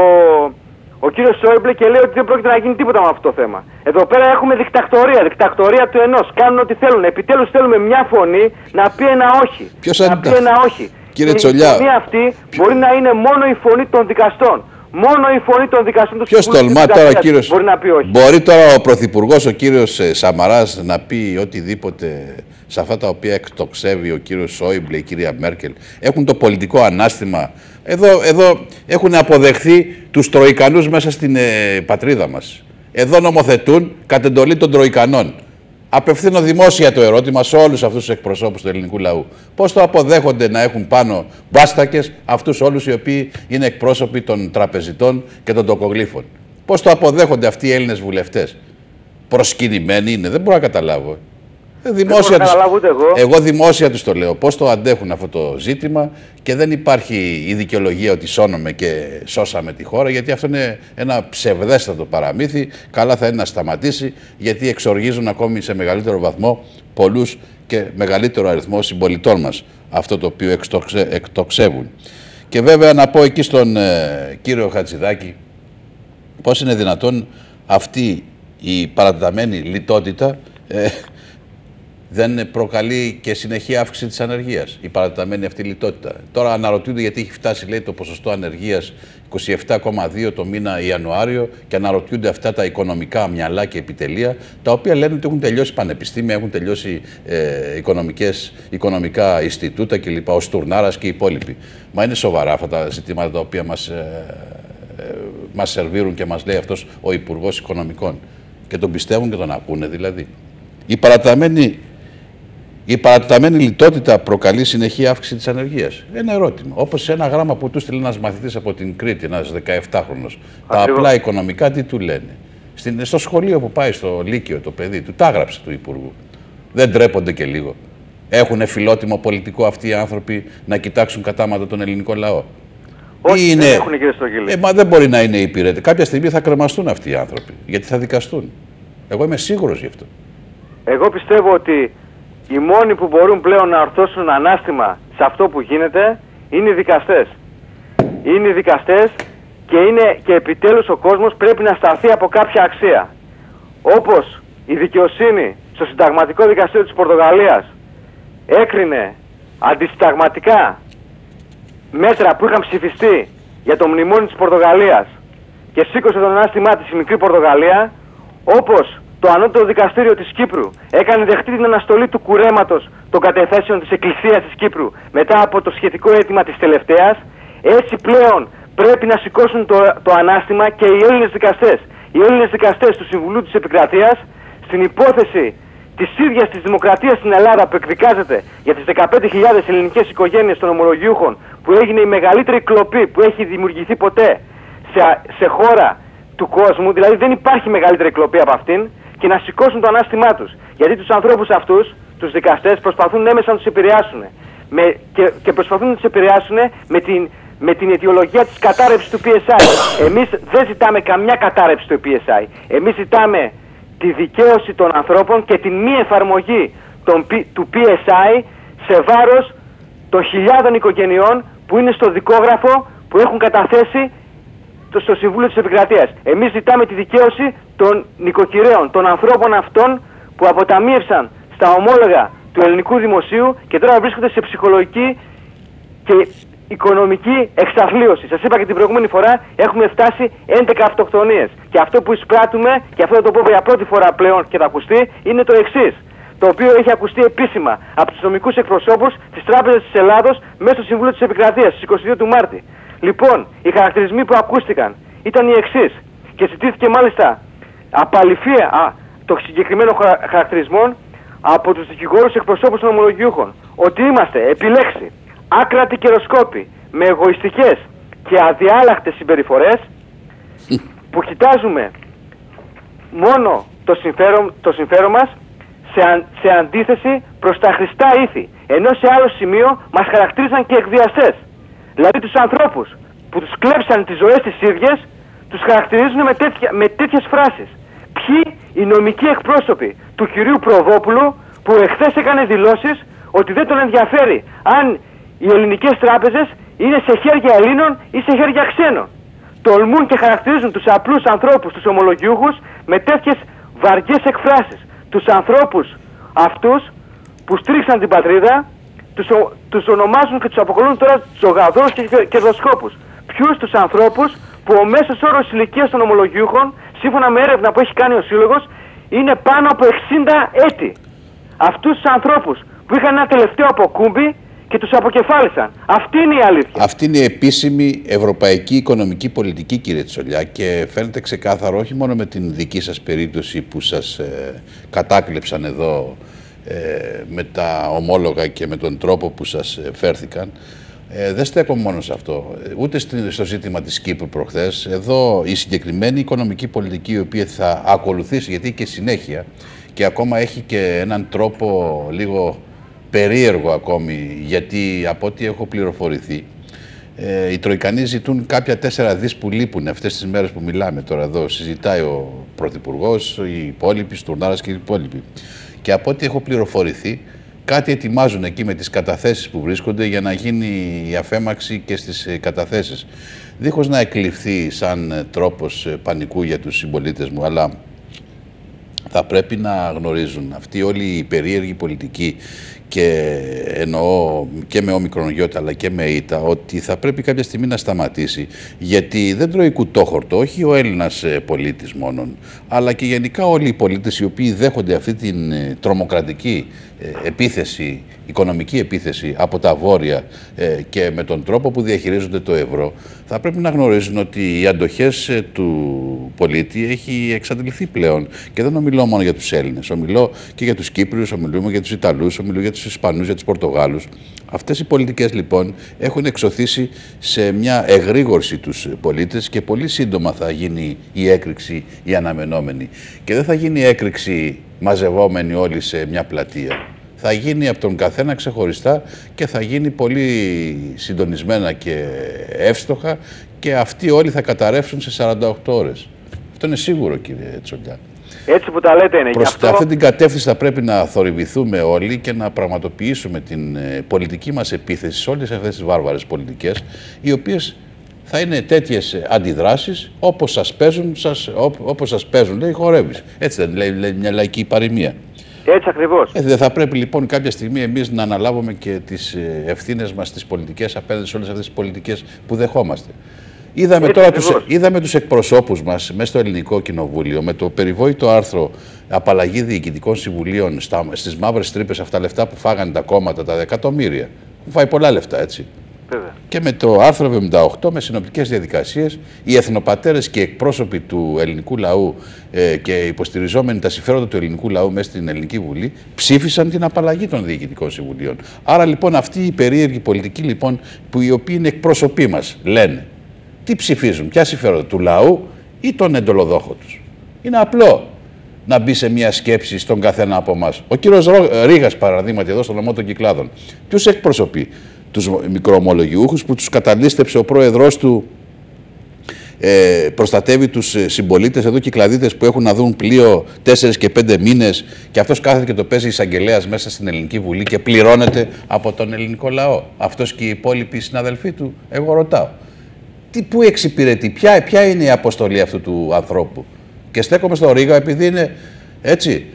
ο κύριος Σόιμπλε και λέει ότι δεν πρόκειται να γίνει τίποτα με αυτό το θέμα. Εδώ πέρα έχουμε δικτακτορία, δικτακτορία του ενός. Κάνουν ό,τι θέλουν. Επιτέλους θέλουμε μια φωνή να πει ένα όχι. Ποιος να αν- πει ένα όχι. Κύριε Και Τσολιά. Η φωνή αυτή μπορεί να είναι μόνο η φωνή των δικαστών. Μόνο η φωνή των δικαστών του Ποιος Συμβουλίου τολμά της τώρα, Δικασίας κύριο. Μπορεί να πει όχι. Μπορεί τώρα ο Πρωθυπουργός, ο κύριος Σαμαράς, να πει οτιδήποτε σε αυτά τα οποία εκτοξεύει ο κύριος Σόιμπλε, η κυρία Μέρκελ. Έχουν το πολιτικό ανάστημα. Εδώ, εδώ έχουν αποδεχθεί τους Τροϊκανούς μέσα στην ε, πατρίδα μας. Εδώ νομοθετούν κατ' εντολή των Τροϊκανών. Απευθύνω δημόσια το ερώτημα σε όλους αυτούς τους εκπροσώπους του ελληνικού λαού. Πώς το αποδέχονται να έχουν πάνω μπάστακες αυτούς όλους οι οποίοι είναι εκπρόσωποι των τραπεζιτών και των τοκογλύφων; Πώς το αποδέχονται αυτοί οι Έλληνες βουλευτές; Προσκυνημένοι είναι, δεν μπορώ να καταλάβω. Ε, Δημόσια μπορώ να τους- καταλάβω ούτε εγώ. εγώ δημόσια τους το λέω. Πώς το αντέχουν αυτό το ζήτημα και δεν υπάρχει η δικαιολογία ότι σώνομαι και σώσαμε τη χώρα, γιατί αυτό είναι ένα ψευδέστατο παραμύθι. Καλά θα είναι να σταματήσει, γιατί εξοργίζουν ακόμη σε μεγαλύτερο βαθμό πολλούς και μεγαλύτερο αριθμό συμπολιτών μας αυτό το οποίο εκτοξε- εκτοξεύουν. Και βέβαια να πω εκεί στον ε, κύριο Χατζηδάκη πώς είναι δυνατόν αυτή η παρατεταμένη λιτότητα ε, δεν προκαλεί και συνεχή αύξηση της ανεργίας, η παρατεταμένη αυτή λιτότητα. Τώρα αναρωτούνται γιατί έχει φτάσει, λέει, το ποσοστό ανεργίας 27,2 το μήνα Ιανουάριο και αναρωτιούνται αυτά τα οικονομικά μυαλά και επιτελεία, τα οποία λένε ότι έχουν τελειώσει πανεπιστήμια, έχουν τελειώσει ε, οικονομικές, οικονομικά Ινστιτούτα κλπ. Ο Στουρνάρας και οι υπόλοιποι. Μα είναι σοβαρά αυτά τα ζητήματα τα οποία μας ε, μας σερβίρουν και μας λέει αυτός ο Υπουργός Οικονομικών. Και τον πιστεύουν και τον ακούνε δηλαδή. Η παραταμένη, η παραταμένη λιτότητα προκαλεί συνεχή αύξηση της ανεργίας. Ένα ερώτημα. Όπως σε ένα γράμμα που του στείλει ένας μαθητής από την Κρήτη, ένας 17χρονος. Τα Ακριβώς. απλά οικονομικά τι του λένε; Στην, στο σχολείο που πάει στο Λύκειο το παιδί του, τα έγραψε του Υπουργού. Δεν τρέπονται και λίγο. Έχουν φιλότιμο πολιτικό αυτοί οι άνθρωποι να κοιτάξουν κατάματα τον ελληνικό λαό; Όχι, Ή δεν έχουν, κύριε Στρογγυλή. Ε, μα δεν μπορεί να είναι υπηρέτη. Κάποια στιγμή θα κρεμαστούν αυτοί οι άνθρωποι. Γιατί θα δικαστούν. Εγώ είμαι σίγουρος γι' αυτό. Εγώ πιστεύω ότι οι μόνοι που μπορούν πλέον να ορθώσουν ανάστημα σε αυτό που γίνεται είναι οι δικαστές. Είναι οι δικαστές και, είναι, και επιτέλους ο κόσμος πρέπει να σταθεί από κάποια αξία. όπως η δικαιοσύνη στο συνταγματικό δικαστήριο της Πορτογαλίας έκρινε αντισυνταγματικά μέτρα που είχαν ψηφιστεί για το μνημόνιο της Πορτογαλίας και σήκωσε τον ανάστημά της η μικρή Πορτογαλία, όπως το ανώτατο δικαστήριο της Κύπρου έκανε δεχτεί την αναστολή του κουρέματος των κατεθέσεων της Εκκλησίας της Κύπρου μετά από το σχετικό αίτημα της τελευταίας, έτσι πλέον πρέπει να σηκώσουν το, το ανάστημα και οι Έλληνες δικαστές. Οι Έλληνες δικαστές του Συμβουλίου της Επικρατείας στην υπόθεση της ίδιας της δημοκρατίας στην Ελλάδα που εκδικάζεται για τις 15.000 ελληνικές οικογένειες των ομολογιούχων που έγινε η μεγαλύτερη κλοπή που έχει δημιουργηθεί ποτέ σε, σε χώρα του κόσμου, δηλαδή δεν υπάρχει μεγαλύτερη κλοπή από αυτήν και να σηκώσουν το ανάστημά τους. Γιατί τους ανθρώπους αυτούς, τους δικαστές, προσπαθούν έμεσα να τους επηρεάσουν με, και, και προσπαθούν να τους επηρεάσουν με την, με την αιτιολογία της κατάρρευσης του PSI. Εμείς δεν ζητάμε καμιά κατάρρευση του PSI. Εμείς ζητάμε τη δικαίωση των ανθρώπων και την μη εφαρμογή των, του PSI σε βάρος των χιλιάδων οικογενειών που είναι στο δικόγραφο που έχουν καταθέσει στο Συμβούλιο της Επικρατείας. Εμείς ζητάμε τη δικαίωση των νοικοκυρέων, των ανθρώπων αυτών που αποταμίευσαν στα ομόλογα του ελληνικού δημοσίου και τώρα βρίσκονται σε ψυχολογική και οικονομική εξαθλίωση. Σας είπα και την προηγούμενη φορά έχουμε φτάσει 11 αυτοκτονίες. Και αυτό που εισπράττουμε, και αυτό θα το πω για πρώτη φορά πλέον και θα ακουστεί, είναι το εξής. Το οποίο έχει ακουστεί επίσημα από τους νομικούς εκπροσώπους της Τράπεζας της Ελλάδος μέσα στο Συμβούλιο της Επικρατείας στις 22 του Μάρτη. Λοιπόν, οι χαρακτηρισμοί που ακούστηκαν ήταν οι εξής. Και ζητήθηκε μάλιστα απαλυφία των συγκεκριμένων χαρακτηρισμών από τους δικηγόρους εκπροσώπους των ομολογιούχων. Ότι είμαστε επιλέξει άκρατη καιροσκόπη με εγωιστικές και αδιάλακτες συμπεριφορές που κοιτάζουμε μόνο το συμφέρον, το συμφέρον μας σε, σε αντίθεση προς τα χρηστά ήθη. Ενώ σε άλλο σημείο μας χαρακτήριζαν και εκβιαστές. Δηλαδή τους ανθρώπους που τους κλέψαν τις ζωές τις ίδιες τους χαρακτηρίζουν με, τέτοια, με τέτοιες φράσεις. Ποιοι οι νομικοί εκπρόσωποι του κυρίου Προδόπουλου που εχθές έκανε δηλώσεις ότι δεν τον ενδιαφέρει αν οι ελληνικές τράπεζες είναι σε χέρια Ελλήνων ή σε χέρια ξένων. Τολμούν και χαρακτηρίζουν τους απλούς ανθρώπους, τους ομολογιούχους με τέτοιες βαριές εκφράσεις. Τους ανθρώπους αυτούς που στρίξαν την πατρίδα τους, τους ονομάζουν και τους αποκαλούν τώρα τζογαδόρους και κερδοσκόπους. Ποιους τους ανθρώπους που ο μέσος όρος ηλικίας των ομολογιούχων σύμφωνα με έρευνα που έχει κάνει ο Σύλλογος είναι πάνω από 60 έτη. Αυτούς τους ανθρώπους που είχαν ένα τελευταίο αποκούμπι και τους αποκεφάλισαν. Αυτή είναι η αλήθεια. Αυτή είναι η επίσημη ευρωπαϊκή οικονομική πολιτική κύριε Τσολιά και φαίνεται ξεκάθαρο όχι μόνο με την δική σας περίπτωση που σας ε, κατάκλεψαν εδώ ε, με τα ομόλογα και με τον τρόπο που σας ε, φέρθηκαν. Ε, δεν στέκομαι μόνο σε αυτό. Ούτε στο ζήτημα της Κύπρου προχθές. Εδώ η συγκεκριμένη οικονομική πολιτική η οποία θα ακολουθήσει γιατί και συνέχεια και ακόμα έχει και έναν τρόπο λίγο περίεργο ακόμη, γιατί από ό,τι έχω πληροφορηθεί, ε, οι Τροϊκανοί ζητούν κάποια τέσσερα δις που λείπουν αυτές τις μέρες που μιλάμε τώρα εδώ. Συζητάει ο Πρωθυπουργός, οι υπόλοιποι, Στουρνάρας και οι υπόλοιποι. Και από ό,τι έχω πληροφορηθεί, κάτι ετοιμάζουν εκεί με τις καταθέσεις που βρίσκονται για να γίνει η αφέμαξη και στις ε, καταθέσεις. Δίχως να εκλειφθεί σαν ε, τρόπος ε, πανικού για τους συμπολίτες μου, αλλά θα πρέπει να γνωρίζουν αυτή όλη η περίεργη πολιτική και εννοώ και με ομικρονογιώτα αλλά και με ήττα ότι θα πρέπει κάποια στιγμή να σταματήσει γιατί δεν τρώει κουτόχορτο όχι ο Έλληνας ε, πολίτης μόνον αλλά και γενικά όλοι οι πολίτες οι οποίοι δέχονται αυτή την ε, τρομοκρατική ε, επίθεση, οικονομική επίθεση από τα βόρεια και με τον τρόπο που διαχειρίζονται το ευρώ θα πρέπει να γνωρίζουν ότι οι αντοχές του πολίτη έχει εξαντληθεί πλέον και δεν ομιλώ μόνο για τους Έλληνες, ομιλώ και για τους Κύπριους, ομιλούμε για τους Ιταλούς, ομιλώ για τους Ισπανούς, για τους Πορτογάλους. Αυτές οι πολιτικές λοιπόν έχουν εξωθήσει σε μια εγρήγορση τους πολίτες και πολύ σύντομα θα γίνει η έκρηξη η αναμενόμενη. Και δεν θα γίνει η έκρηξη μαζευόμενη όλοι σε μια πλατεία. Θα γίνει από τον καθένα ξεχωριστά και θα γίνει πολύ συντονισμένα και εύστοχα και αυτοί όλοι θα καταρρεύσουν σε 48 ώρες. Αυτό είναι σίγουρο κύριε Τσολιά. Έτσι που τα λέτε είναι. Προς αυτό... αυτή την κατεύθυνση θα πρέπει να θορυβηθούμε όλοι και να πραγματοποιήσουμε την ε, πολιτική μας επίθεση σε όλες αυτές τις βάρβαρες πολιτικές, οι οποίες θα είναι τέτοιες αντιδράσεις όπως σας παίζουν, σας, όπως σας παίζουν, λέει, χορεύεις. Έτσι δεν λέει, λέει μια λαϊκή παροιμία. Έτσι ακριβώς. Ε, δεν θα πρέπει λοιπόν κάποια στιγμή εμείς να αναλάβουμε και τις ευθύνες μας, τις πολιτικές, απέναντι σε όλες αυτές τις πολιτικές που δεχόμαστε. Είδαμε Έτσι τώρα ακριβώς. τους, είδαμε τους εκπροσώπους μας μέσα στο Ελληνικό Κοινοβούλιο με το περιβόητο άρθρο απαλλαγή διοικητικών συμβουλίων στα, στις μαύρες τρύπες αυτά λεφτά που φάγανε τα κόμματα, τα δεκατομμύρια. Που φάει πολλά λεφτά έτσι. Βέβαια. Και με το άρθρο 78 με συνοπτικές διαδικασίες οι εθνοπατέρες και οι εκπρόσωποι του ελληνικού λαού ε, και υποστηριζόμενοι τα συμφέροντα του ελληνικού λαού μέσα στην Ελληνική Βουλή ψήφισαν την απαλλαγή των διοικητικών συμβουλίων. Άρα λοιπόν αυτοί οι περίεργοι πολιτικοί λοιπόν που οι οποίοι είναι εκπρόσωποι μας λένε τι ψηφίζουν, ποια συμφέροντα του λαού ή τον εντολοδόχο τους; Είναι απλό να μπει σε μια σκέψη στον καθένα από εμά. Ο κύριος Ρήγας, παραδείγματι, εδώ στο νομό των Κυκλάδων, ποιου εκπροσωπεί, τους μικροομολογιούχους που τους καταλήστεψε ο πρόεδρό του. Ε, προστατεύει τους ε, συμπολίτες εδώ κυκλαδίτες που έχουν να δουν πλοίο 4 και 5 μήνες και αυτός κάθεται και το παίζει εισαγγελέας μέσα στην Ελληνική Βουλή και πληρώνεται από τον ελληνικό λαό. Αυτός και οι υπόλοιποι συναδελφοί του, εγώ ρωτάω. Τι, πού εξυπηρετεί, ποια, ποια είναι η αποστολή αυτού του ανθρώπου; Και στέκομαι στο Ρίγα επειδή είναι έτσι.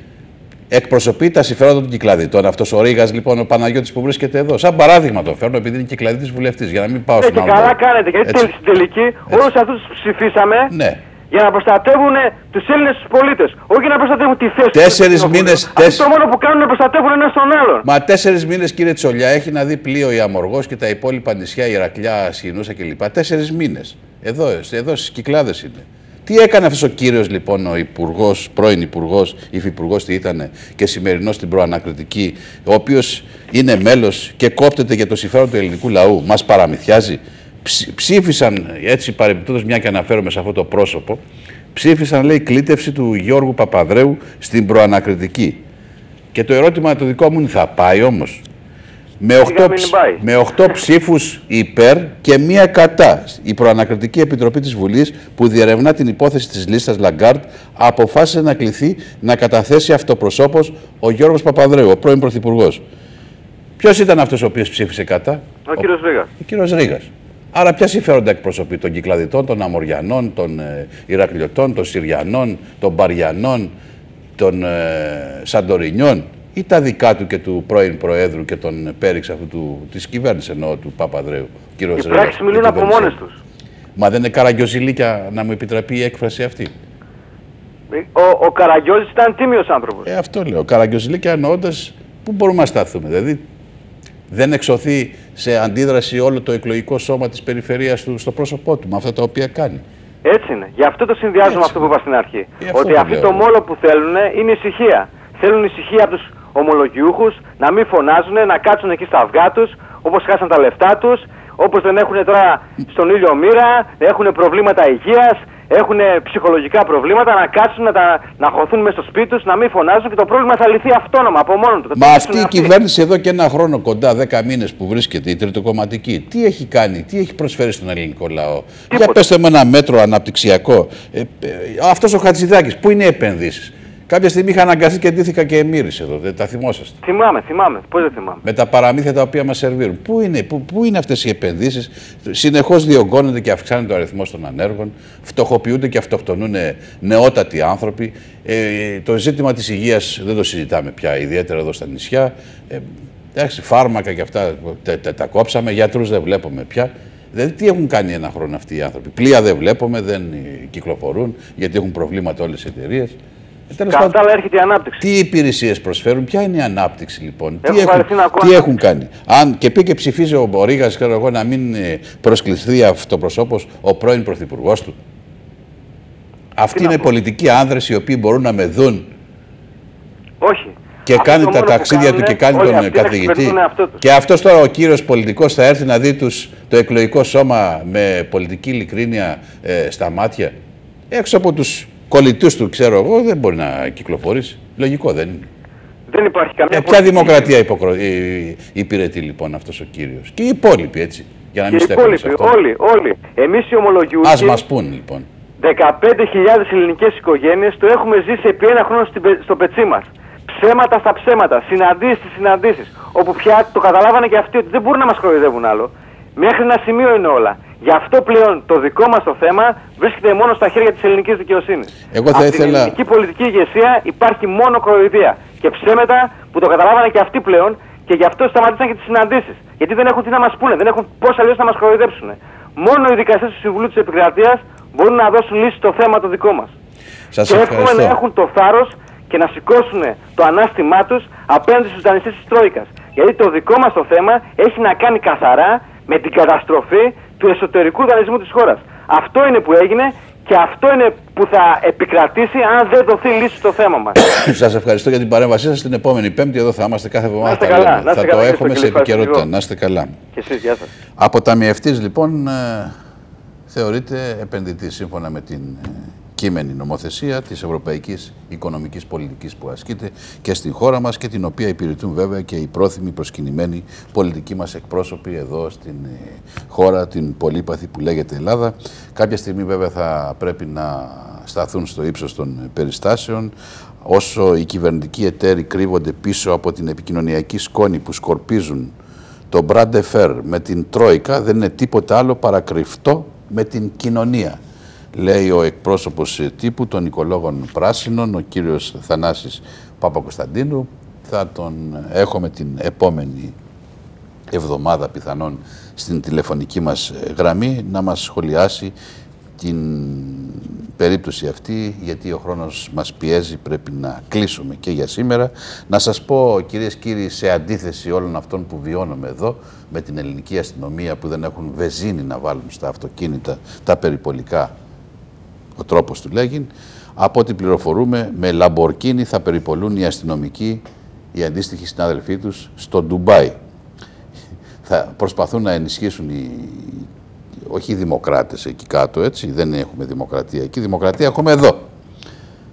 Εκπροσωπεί τα συμφέροντα των κυκλαδιτών. Αυτός ο Ρίγα, λοιπόν, ο Παναγιώτης που βρίσκεται εδώ. Σαν παράδειγμα το φέρνω, επειδή είναι κυκλαδίτης βουλευτής, για να μην πάω Ε, στον και άλλο. καλά κάνετε, γιατί Έτσι. στην τελική όλους αυτούς τους ψηφίσαμε Ναι. για να προστατεύουν τους Έλληνες πολίτες. Όχι να προστατεύουν τη θέση τους Τέσσερις στο κοινοβούλιο. μήνες, Αυτό τέσ- το μόνο που κάνουν είναι να προστατεύουν ένα τον άλλον. Μα τέσσερις μήνες, κύριε Τσολιά, έχει να δει πλοίο η Αμοργός και τα υπόλοιπα νησιά, η Ηρακλιά, Σχοινούσα κλπ. Τέσσερις μήνες. Εδώ, εδώ στις Κυκλάδες είναι. Τι έκανε αυτός ο κύριος, λοιπόν, ο υπουργός, πρώην υπουργός, υφυπουργός τι ήταν και σημερινός στην προανακριτική, ο οποίος είναι μέλος και κόπτεται για το συμφέρον του ελληνικού λαού, μας παραμυθιάζει. Ψ- Ψήφισαν, έτσι παρεμπιπτόντως, μια και αναφέρομαι σε αυτό το πρόσωπο, ψήφισαν, λέει, κλήτευση του Γιώργου Παπανδρέου στην προανακριτική. Και το ερώτημα το δικό μου είναι θα πάει όμως; Με 8, Σιγά μην πάει. με 8 ψήφους υπέρ και μία κατά. Η Προανακριτική Επιτροπή της Βουλής που διερευνά την υπόθεση της λίστας Λαγκάρντ αποφάσισε να κληθεί να καταθέσει αυτοπροσώπος ο Γιώργος Παπανδρέου, ο πρώην Πρωθυπουργός. Ποιος ήταν αυτός ο οποίος ψήφισε κατά; Ο κύριος Βίγα. Ο κύριος Ρήγας. Άρα ποια συμφέροντα εκπροσωπεί των Κυκλαδιτών, των Αμοριανών, των ε, Ηρακλειωτών, των Συριανών, των Παριανών, των ε, Σαντορινιών; Ή τα δικά του και του πρώην Προέδρου και των πέριξ αυτού του, της κυβέρνησης εννοώ του Παπαδρέου. Κύριος Οι Ρήγας, πράξει η μιλούν από κυβέρνησή μόνες τους. του. Μα δεν είναι καραγκιόζηλίκια να μου επιτραπεί η έκφραση αυτή; Ο, ο Καραγκιόζης ήταν τίμιος άνθρωπος. Ε, αυτό λέω. Καραγκιόζηλίκια εννοώντας πού μπορούμε να σταθούμε. Δηλαδή δεν εξωθεί σε αντίδραση όλο το εκλογικό σώμα της περιφερείας του στο πρόσωπό του με αυτά τα οποία κάνει. Έτσι είναι. Γι' αυτό το συνδυάζω με Έτσι. αυτό που είπα στην αρχή. Ε, αυτό Ότι το αυτοί λέω. το μόνο που θέλουν είναι ησυχία. Θέλουν ησυχία από τους ομολογιούχους, να μην φωνάζουν, να κάτσουν εκεί στα αυγά τους, όπως χάσαν τα λεφτά τους, όπως δεν έχουν τώρα στον ήλιο μοίρα, έχουν προβλήματα υγείας, έχουν ψυχολογικά προβλήματα, να κάτσουν, να, τα, να χωθούν μέσα στο σπίτι τους, να μην φωνάζουν και το πρόβλημα θα λυθεί αυτόνομα από μόνο του. Θα το Μα λύσουν αυτή η αυτοί. κυβέρνηση εδώ και ένα χρόνο κοντά, δέκα μήνες που βρίσκεται, η τριτοκομματική, τι έχει κάνει, τι έχει προσφέρει στον ελληνικό λαό; Για πέστε με ένα μέτρο αναπτυξιακό. Ε, ε, αυτός ο Χατζηδάκης, πού είναι οι επενδύσεις; Κάποια στιγμή είχα αναγκαστεί και ντύθηκα και εμμύρισε εδώ, δεν τα θυμόσαστε. Θυμάμαι, θυμάμαι. Πώς δεν θυμάμαι; Με τα παραμύθια τα οποία μας σερβίρουν. Πού είναι, πού, πού είναι αυτές οι επενδύσεις; Συνεχώς διωγγώνεται και αυξάνεται ο αριθμός των ανέργων. Φτωχοποιούνται και αυτοκτονούν νεότατοι άνθρωποι. Ε, το ζήτημα της υγείας δεν το συζητάμε πια, ιδιαίτερα εδώ στα νησιά. Ε, εντάξει, φάρμακα και αυτά τα, τα, τα κόψαμε. Γιατρούς δεν βλέπουμε πια. Δηλαδή, τι έχουν κάνει ένα χρόνο αυτοί οι άνθρωποι; Πλοία δεν βλέπουμε, δεν ε, κυκλοφορούν, γιατί έχουν προβλήματα όλες οι εταιρείες. Ε, τέλος πάντων, Κατά άλλα έρχεται η ανάπτυξη. τι υπηρεσίες προσφέρουν, ποια είναι η ανάπτυξη λοιπόν, Έχουν τι, έχουν, βαρεθεί να ακούω τι ανάπτυξη. έχουν κάνει; Αν και πει και ψηφίζει ο Μπορίγας, ξέρω εγώ, να μην ε, προσκληθεί αυτοπροσώπο ο πρώην πρωθυπουργός του. Αυτοί να είναι πω. πολιτικοί άνδρες οι οποίοι μπορούν να με δουν Όχι. και Αυτό κάνει το τα μόνο που ταξίδια του και κάνουνε, κάνει όλοι τον αυτοί να καθηγητή. εξυπηρετούν τον εαυτό τους. Και αυτός τώρα ο κύριος πολιτικός θα έρθει να δει τους, το εκλογικό σώμα με πολιτική ειλικρίνεια ε, στα μάτια. Έξω από τους κολλητούς του, ξέρω εγώ, δεν μπορεί να κυκλοφορήσει. Λογικό δεν είναι. Δεν υπάρχει καμία Ε, ποια πολιτική. δημοκρατία υποκρο... ε, υπηρετεί λοιπόν αυτός ο κύριος; Και οι υπόλοιποι έτσι. Για να Και μην οι στέκονται σε υπόλοιποι, αυτό. όλοι, όλοι. Εμείς οι ομολογιούχοι, Ας μας πούν λοιπόν. 15.000 ελληνικές οικογένειες το έχουμε ζήσει επί ένα χρόνο στην πε- στο πετσί μας. Ψέματα στα ψέματα, συναντήσεις στι συναντήσεις. Όπου πια το καταλάβανε και αυτοί ότι δεν μπορούν να μας κοροϊδεύουν άλλο. Μέχρι ένα σημείο είναι όλα. Γι' αυτό πλέον το δικό μας το θέμα βρίσκεται μόνο στα χέρια της ελληνικής δικαιοσύνης. Εγώ θα Από ήθελα- την ελληνική πολιτική ηγεσία υπάρχει μόνο κοροϊδία. Και ψέματα που το καταλάβανε και αυτοί πλέον και γι' αυτό σταματήσαν και τις συναντήσεις. Γιατί δεν έχουν τι να μας πούνε, δεν έχουν πώς αλλιώς να μας κοροϊδέψουν. Μόνο οι δικαστές του Συμβουλίου της Επικρατείας μπορούν να δώσουν λύση στο θέμα το δικό μας. Σας Και εύχομαι να ευχαριστώ. έχουν το θάρρος και να σηκώσουν το ανάστημά τους απέναντι στους δανειστές της Τρόικας. Γιατί το δικό μας το θέμα έχει να κάνει καθαρά με την καταστροφή του εσωτερικού δανεισμού της χώρας. Αυτό είναι που έγινε και αυτό είναι που θα επικρατήσει αν δεν δοθεί λύση στο θέμα μας. (coughs) Σας ευχαριστώ για την παρέμβασή σας. Την επόμενη Πέμπτη εδώ θα είμαστε κάθε εβδομάδα. είστε τα καλά, λέμε. να είστε θα καλά το και έχουμε στο σε Κελιφάση επικαιρότητα. Ζυγό. Να είστε καλά. και εσείς, γεια σας. Αποταμιευτή λοιπόν ε, θεωρείται επενδυτής σύμφωνα με την ε, κείμενη νομοθεσία της Ευρωπαϊκής Οικονομικής Πολιτικής που ασκείται και στην χώρα μας και την οποία υπηρετούν βέβαια και οι πρόθυμοι προσκυνημένοι πολιτικοί μας εκπρόσωποι εδώ στην ε, χώρα, την πολύπαθη που λέγεται Ελλάδα. Κάποια στιγμή βέβαια θα πρέπει να σταθούν στο ύψος των ε, περιστάσεων όσο οι κυβερνητικοί εταίροι κρύβονται πίσω από την επικοινωνιακή σκόνη που σκορπίζουν το Μπράντε Φέρ με την Τρόικα δεν είναι τίποτα άλλο παρακρυφτό με την κοινωνία. Λέει ο εκπρόσωπος ε, τύπου των οικολόγων πράσινων, ο κύριος Θανάσης Παπακοσταντίνου. Θα τον έχουμε την επόμενη εβδομάδα πιθανόν στην τηλεφωνική μας ε, γραμμή να μας σχολιάσει την περίπτωση αυτή γιατί ο χρόνος μας πιέζει πρέπει να κλείσουμε και για σήμερα. Να σας πω κυρίες και κύριοι σε αντίθεση όλων αυτών που βιώνουμε εδώ με την ελληνική αστυνομία που δεν έχουν βεζίνη να βάλουν στα αυτοκίνητα τα περιπολικά ο τρόπος του λέγει. Από ό,τι πληροφορούμε, με λαμπορκίνη θα περιπολούν οι αστυνομικοί, οι αντίστοιχοι συνάδελφοί τους, στο Ντουμπάι. Θα προσπαθούν να ενισχύσουν οι, όχι οι δημοκράτες εκεί κάτω, έτσι, δεν έχουμε δημοκρατία εκεί, δημοκρατία έχουμε εδώ.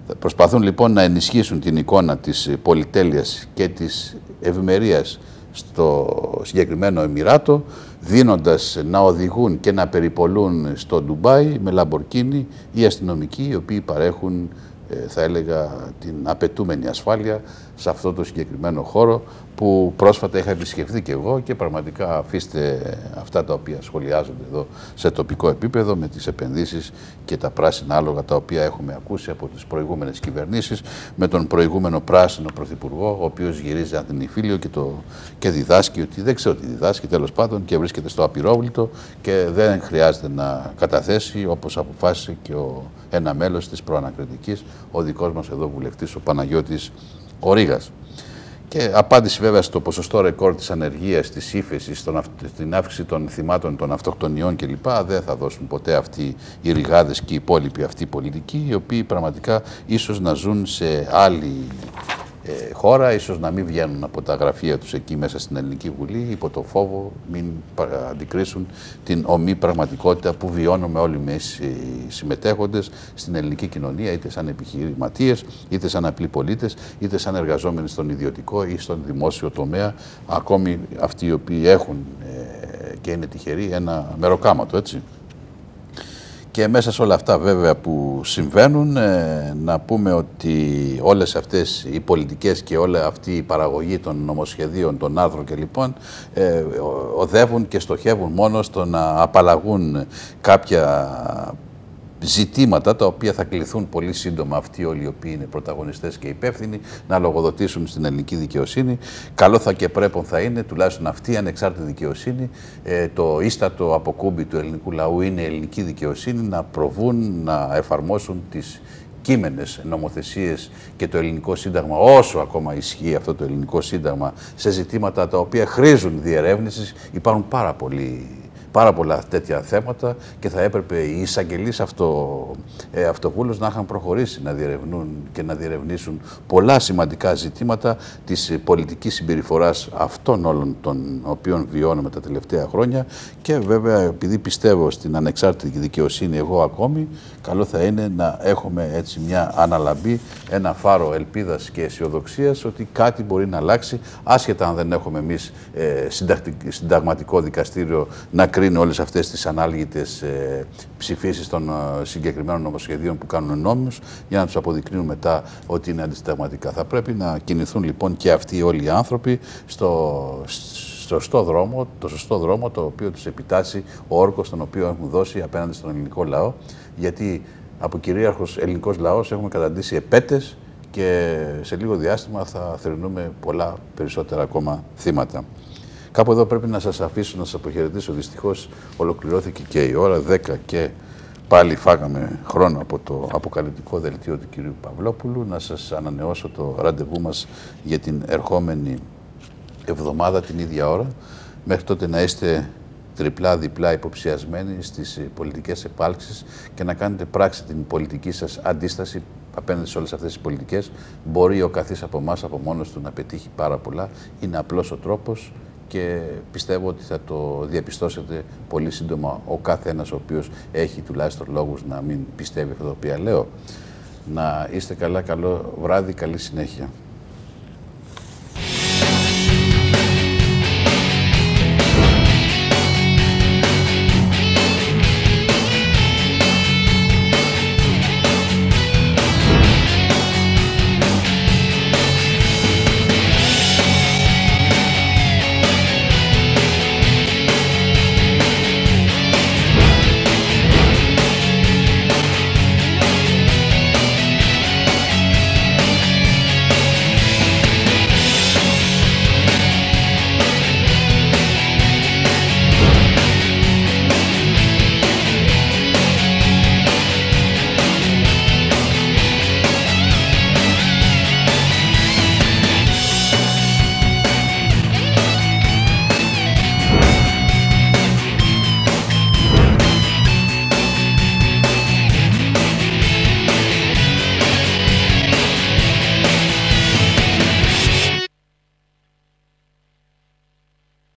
Θα Προσπαθούν λοιπόν να ενισχύσουν την εικόνα της ε, πολυτέλειας και της ευημερίας στο συγκεκριμένο Εμμυράτο, δίνοντας να οδηγούν και να περιπολούν στο Ντουμπάι με λαμπορκίνη οι αστυνομικοί οι οποίοι παρέχουν, ε, θα έλεγα, την απαιτούμενη ασφάλεια σε αυτό το συγκεκριμένο χώρο που πρόσφατα είχα επισκεφθεί και εγώ και πραγματικά αφήστε αυτά τα οποία σχολιάζονται εδώ σε τοπικό επίπεδο με τις επενδύσεις και τα πράσινα άλογα τα οποία έχουμε ακούσει από τις προηγούμενες κυβερνήσεις με τον προηγούμενο πράσινο πρωθυπουργό ο οποίος γυρίζει αντινηφίλιο και, το, και διδάσκει ότι δεν ξέρω τι διδάσκει τέλος πάντων και βρίσκεται στο απειρόβλητο και δεν χρειάζεται να καταθέσει όπως αποφάσισε και ο, ένα μέλος της προανακριτικής ο δικός μας εδώ βουλευτής ο Παναγιώτης ο Ρήγας. Και απάντηση βέβαια στο ποσοστό ρεκόρ της ανεργίας, της ύφεσης, στην αύξηση των θυμάτων των αυτοκτονιών κλπ. Δεν θα δώσουν ποτέ αυτοί οι ρηγάδες και οι υπόλοιποι αυτοί οι πολιτικοί, οι οποίοι πραγματικά ίσως να ζουν σε άλλη ε, χώρα, ίσως να μην βγαίνουν από τα γραφεία τους εκεί μέσα στην Ελληνική Βουλή, υπό το φόβο μην πα- αντικρίσουν την ομή πραγματικότητα που βιώνουμε όλοι εμείς οι συμμετέχοντες στην ελληνική κοινωνία, είτε σαν επιχειρηματίες, είτε σαν απλοί πολίτες, είτε σαν εργαζόμενοι στον ιδιωτικό ή στον δημόσιο τομέα, ακόμη αυτοί οι οποίοι έχουν ε, και είναι τυχεροί ένα μεροκάματο, έτσι. Και μέσα σε όλα αυτά βέβαια που συμβαίνουν, ε, να πούμε ότι όλες αυτές οι πολιτικές και όλη αυτή η παραγωγή των νομοσχεδίων, των άρθρων και λοιπόν, ε, ο- οδεύουν και στοχεύουν μόνο στο να απαλλαγούν κάποια ζητήματα τα οποία θα κληθούν πολύ σύντομα αυτοί όλοι οι οποίοι είναι πρωταγωνιστές και υπεύθυνοι να λογοδοτήσουν στην ελληνική δικαιοσύνη. Καλό θα και πρέπει θα είναι, τουλάχιστον αυτή η ανεξάρτητη δικαιοσύνη, ε, το ίστατο αποκούμπι του ελληνικού λαού είναι η ελληνική δικαιοσύνη, να προβούν, να εφαρμόσουν τις κείμενες νομοθεσίες και το ελληνικό σύνταγμα, όσο ακόμα ισχύει αυτό το ελληνικό σύνταγμα, σε ζητήματα τα οποία χρήζουν διερεύνησης, υπάρχουν πάρα πολλοί πάρα πολλά τέτοια θέματα και θα έπρεπε οι εισαγγελείς αυτο, ε, αυτοβούλους να είχαν προχωρήσει να διερευνούν και να διερευνήσουν πολλά σημαντικά ζητήματα της ε, πολιτικής συμπεριφοράς αυτών όλων των οποίων βιώνουμε τα τελευταία χρόνια. Και βέβαια επειδή πιστεύω στην ανεξάρτητη δικαιοσύνη εγώ ακόμη καλό θα είναι να έχουμε έτσι μια αναλαμπή, ένα φάρο ελπίδας και αισιοδοξίας ότι κάτι μπορεί να αλλάξει άσχετα αν δεν έχουμε εμείς ε, συντακτικ- συνταγματικό δικαστήριο να κρίνει όλες αυτές τις ανάλγητες ε, ψηφίσεις των ε, συγκεκριμένων νομοσχεδίων που κάνουν νόμους για να τους αποδεικνύουν μετά ότι είναι αντισυνταγματικά. Θα πρέπει να κινηθούν λοιπόν και αυτοί όλοι οι άνθρωποι στο, σωστό δρόμο, το σωστό δρόμο το οποίο τους επιτάσσει ο όρκος τον οποίο έχουν δώσει απέναντι στον ελληνικό λαό γιατί από κυρίαρχος ελληνικός λαός έχουμε καταντήσει επέτες και σε λίγο διάστημα θα θερινούμε πολλά περισσότερα ακόμα θύματα. Κάπου εδώ πρέπει να σας αφήσω να σας αποχαιρετήσω. Δυστυχώς ολοκληρώθηκε και η ώρα 10 και πάλι φάγαμε χρόνο από το αποκαλυπτικό δελτίο του κυρίου Παυλόπουλου. Να σας ανανεώσω το ραντεβού μας για την ερχόμενη εβδομάδα την ίδια ώρα. Μέχρι τότε να είστε τριπλά-διπλά υποψιασμένοι στις πολιτικές επάλξεις και να κάνετε πράξη την πολιτική σας αντίσταση απέναντι σε όλες αυτές τις πολιτικές. Μπορεί ο καθής από εμάς από μόνος του να πετύχει πάρα πολλά. Είναι απλός ο τρόπος και πιστεύω ότι θα το διαπιστώσετε πολύ σύντομα ο κάθε ένας ο οποίος έχει τουλάχιστον λόγους να μην πιστεύει αυτό το οποίο λέω. Να είστε καλά, καλό βράδυ, καλή συνέχεια.